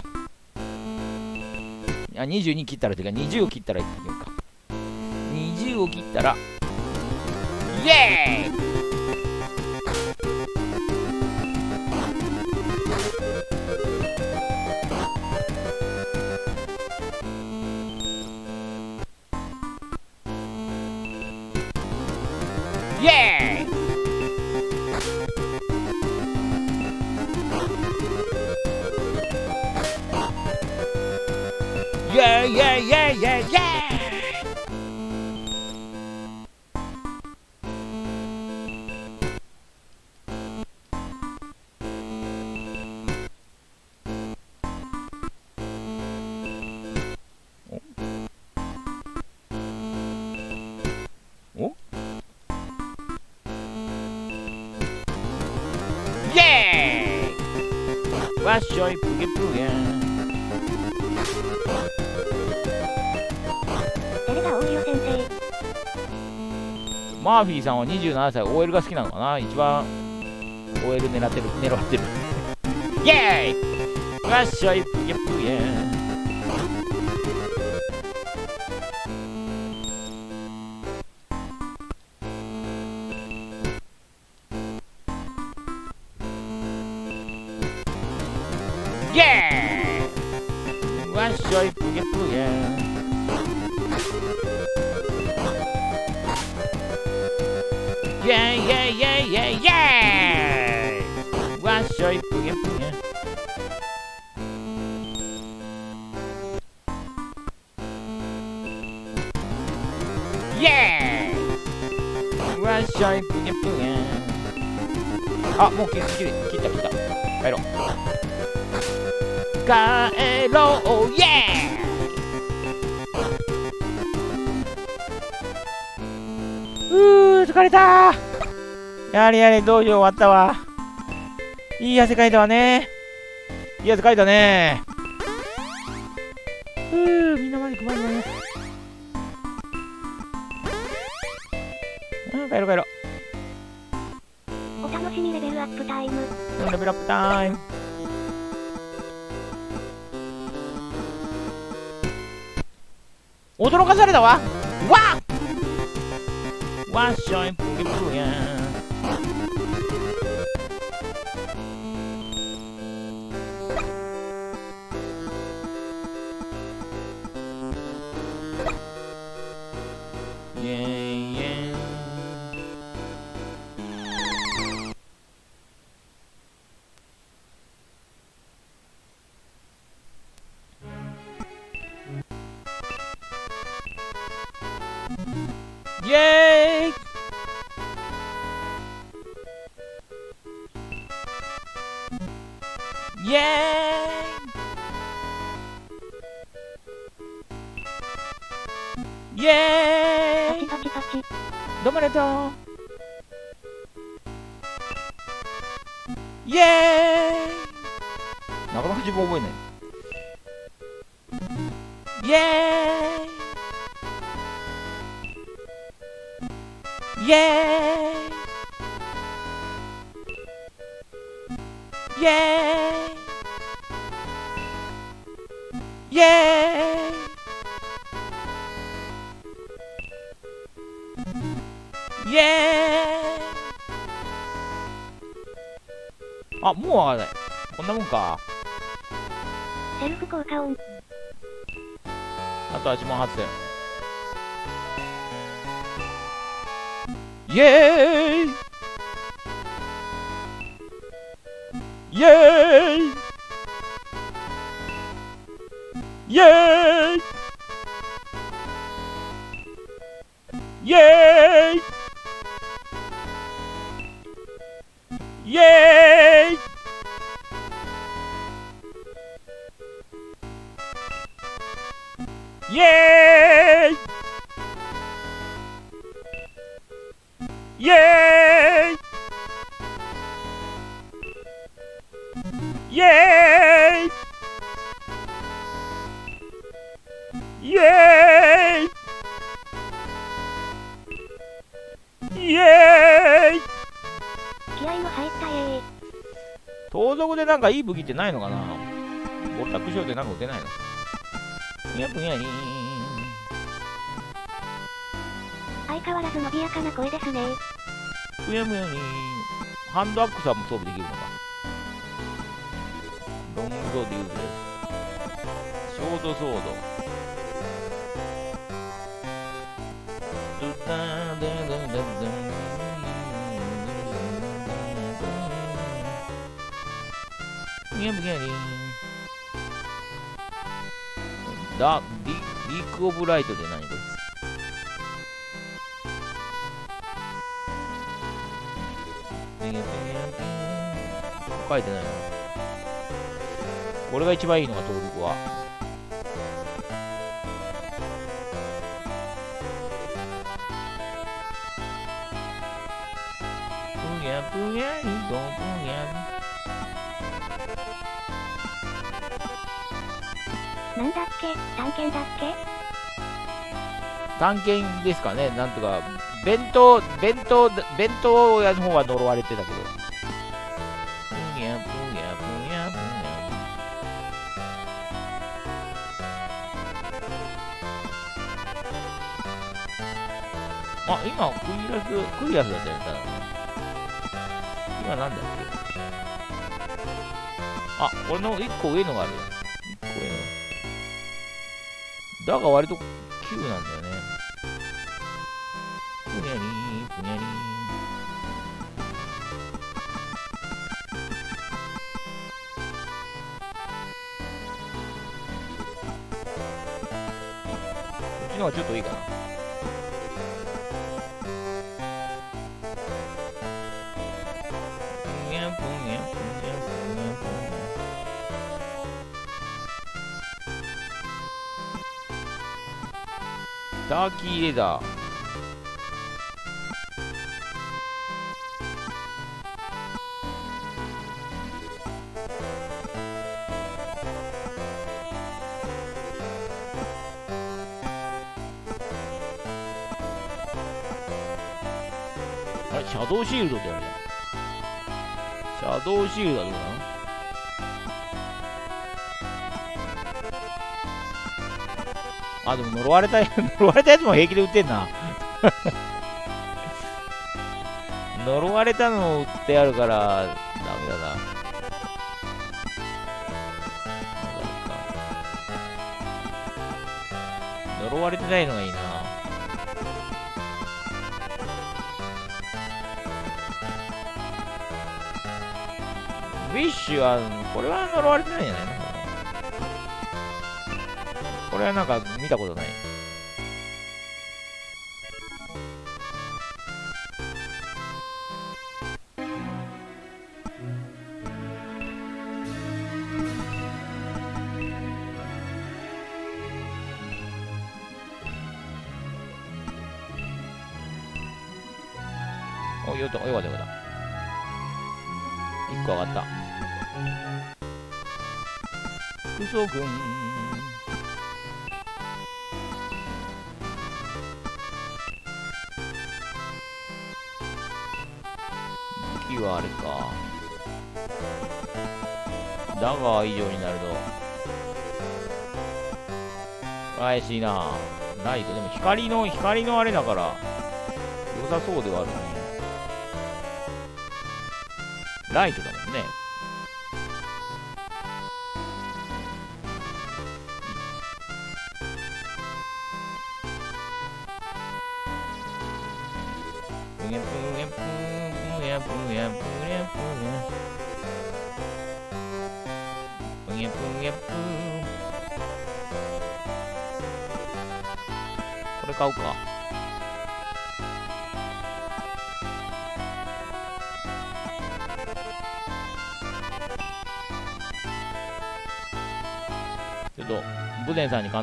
あ、22切ったらっていうか、20を切ったら行くか。20を切ったら、イエーイマーフィーさんは27歳 OL が好きなのかな？一番 OL 狙ってる狙ってる。イェーイ！よっしゃいよっぷイェーイ。もう切切切った切った。帰ろう。帰ろう。イェーイ。うー疲れた。やれやれ道場終わったわ。いい汗かいたわね。いい汗かいたね。うみんなまで配るね。あ帰ろう帰ろお楽しみレベルアップタイム。レベルアップタイム。驚かされたわ。わっ！わっしょい。プリプゲわかんない。こんなもんか。セルフ効果音。あとは1問発戦。イエーイイなんかいい武器ってないのかな？オタクショーでなんか出ないのぷやぷやに相変わらず伸びやかな声ですね。ぷやぷやにハンドアックスはもう装備できるのか？ロングドデューゼショートソード。ドゥダーダーダーダーゲームゲームダリ,リ Dark, Deep, Deep of ゲーム書いてないな。これが一番いいのが登録は。プーヤプーャリドンプーヤリけ探検だっけ？探検ですかね。なんとか弁当弁当弁当屋の方は呪われてたけど。ぷにゃぷにゃぷにゃぷにゃあ今クイラスクイラスだったよねただ。今なんだっけ？あ俺の1個上のがある。よだが割と急なんだよね。ふにゃりーふにゃりー。こっちの方がちょっといいかな。ターキーレザーあれシャドウシールドってあるじゃん。シャドウシールドはどうかなあ、でも呪われた、(laughs) 呪われたやつも平気で売ってんな。(laughs) 呪われたのを売ってあるから、ダメだな。(laughs) 呪われてないのがいいな。ウィッシュは、これは呪われてないんじゃないの？これはなんか見たことない。光の、あれだから、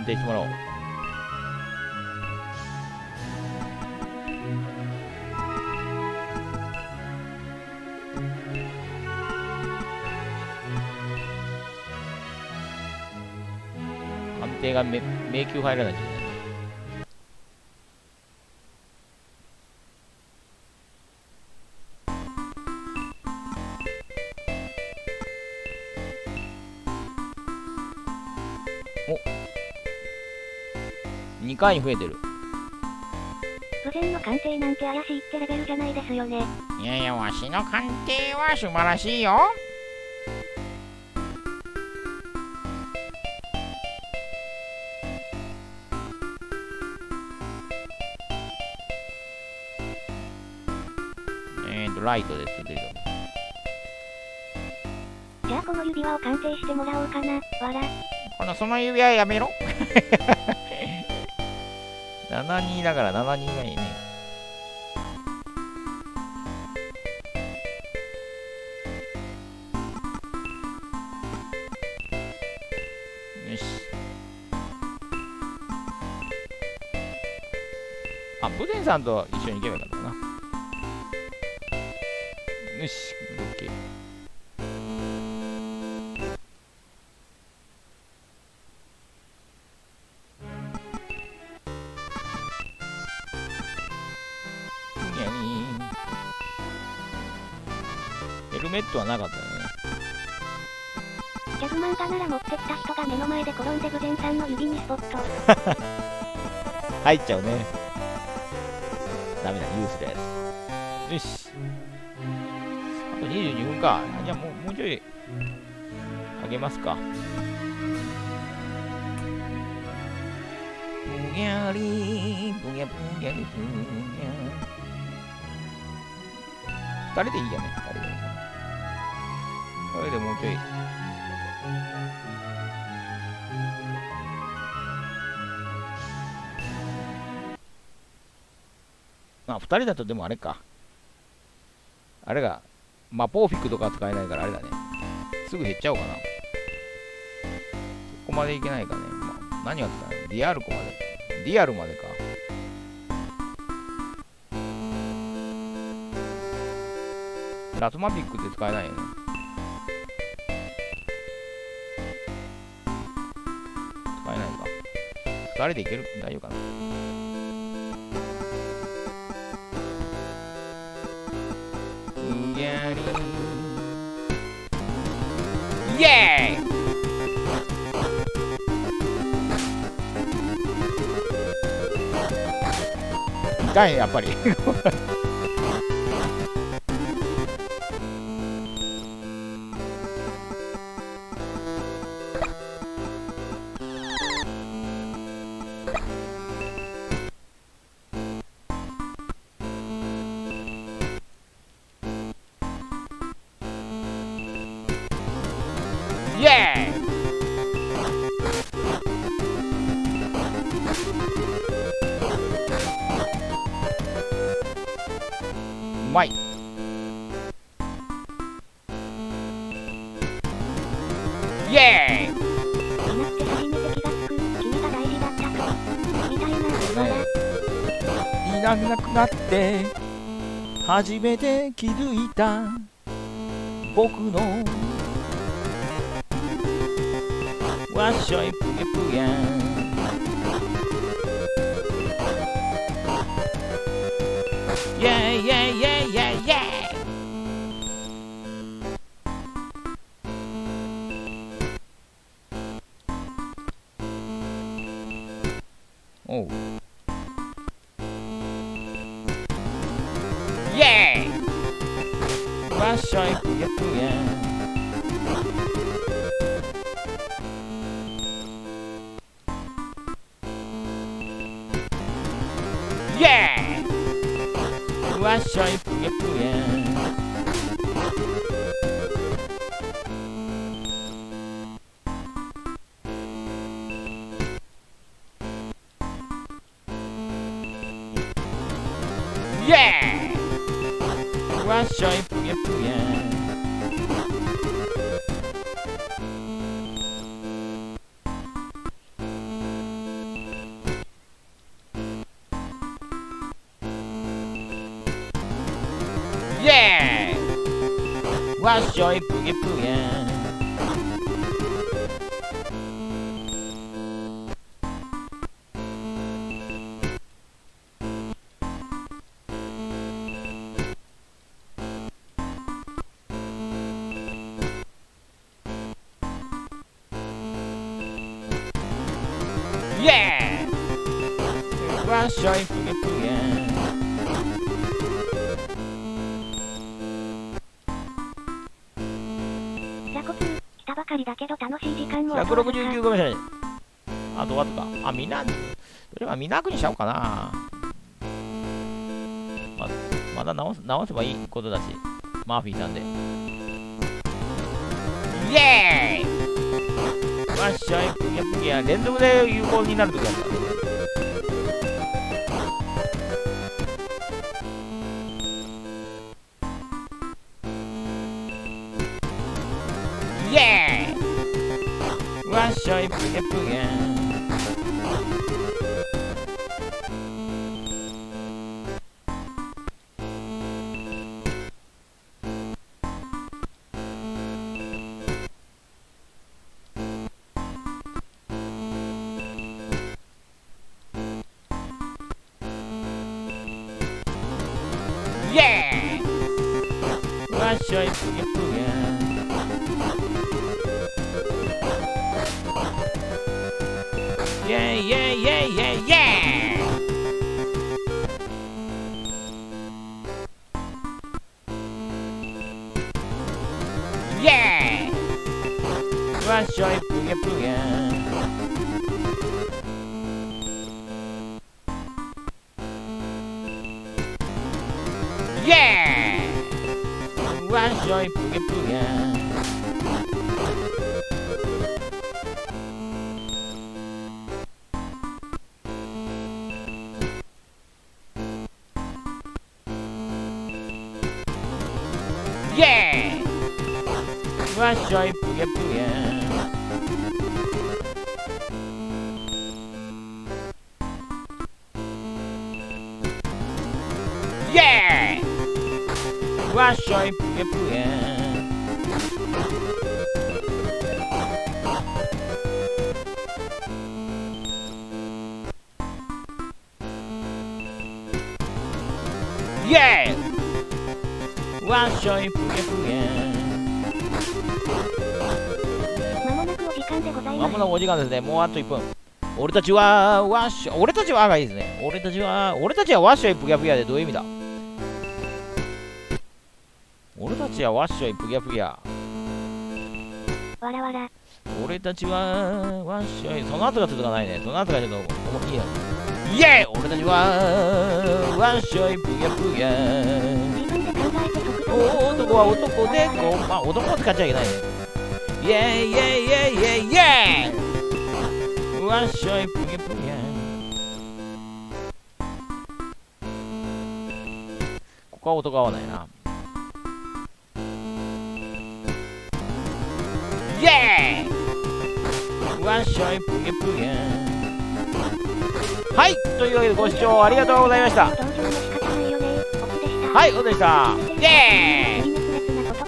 判定してもらおう。鑑定が迷宮入らない回に増えてる無前の鑑定なんて怪しいってレベルじゃないですよね。いやいやわしの鑑定は素晴らしいよえーとライトです出てるじゃあこの指輪を鑑定してもらおうかな。わら。このその指輪やめろ (laughs) 72だから72がいいね。よし。あブデンさんと一緒に行けばよかったかな。よしオトはなかったよね。ギャグ漫画なら持ってきた人が目の前で転んでブデンさんの指にスポット。(laughs) 入っちゃうね。ダメだユースです。よし。あと22分か。じゃあもうもうちょいあげますか。ぷにゃりぷにゃぷにゃりぷにゃ二人でいいやねれでもうちょいまあ、二人だとでもあれか。あれが、まあ、ポーフィックとか使えないからあれだね。すぐ減っちゃおうかな。そこまでいけないかね。まあ、何が使えないディアルコまで。ディアルまでか。ラトマピックって使えないよね。流れでいける？大丈夫かな？うぎゃりイエーイ！痛いやっぱり。初めて気づいた。僕の。わっしょいぷやぷやイェイイェイイェイイェイイーイわれはみなくにしちゃおうかな。ままだ直す直せばいいことだし、マーフィーさんで。イエーイよっしゃいぷぎゃぷぎゃ連続で有効になるときだったゃイエーイイエーイイ300イエまもなくお時間でございます。もなくお時間ですね。もうあと1分。俺たちはワッシュ俺たちはがいいですね。俺たちは俺たちはワッショイプギャプギャで。どういう意味だ？俺たちはわっしょいぷぎゃぷぎゃ。わらわら俺たちはわっしょい。その後が続かないね。その後がちょっとおいいなイエーイ！俺たちはわっしょいぷぎゃぷぎゃ。自分で考えて即座にお男は男でこうまあ男を使っちゃいけないね。イエーイイエーイイエーイイエーイイエーイ！わっしょいぷぎゃぷぎゃ。ここは男合わないなイエーイ。わっしょいぷぎゃぷぎゃはい。というわけでご視聴ありがとうございました。はい。おでしたイエーイ。こ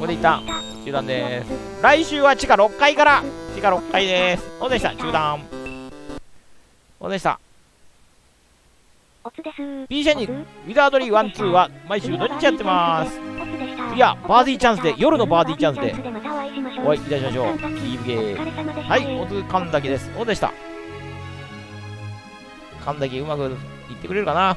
こで一旦中断です。来週は地下6階から。地下6階です。おでした中断。おでしたオツです。B シェニウィザードリー12は毎週土日やってますいやバーディーチャンスで夜のバーディーチャンスで。お会いいいたしましょう。キーゲおーはいおつ神崎です。おでした？神崎うまくいってくれるかな？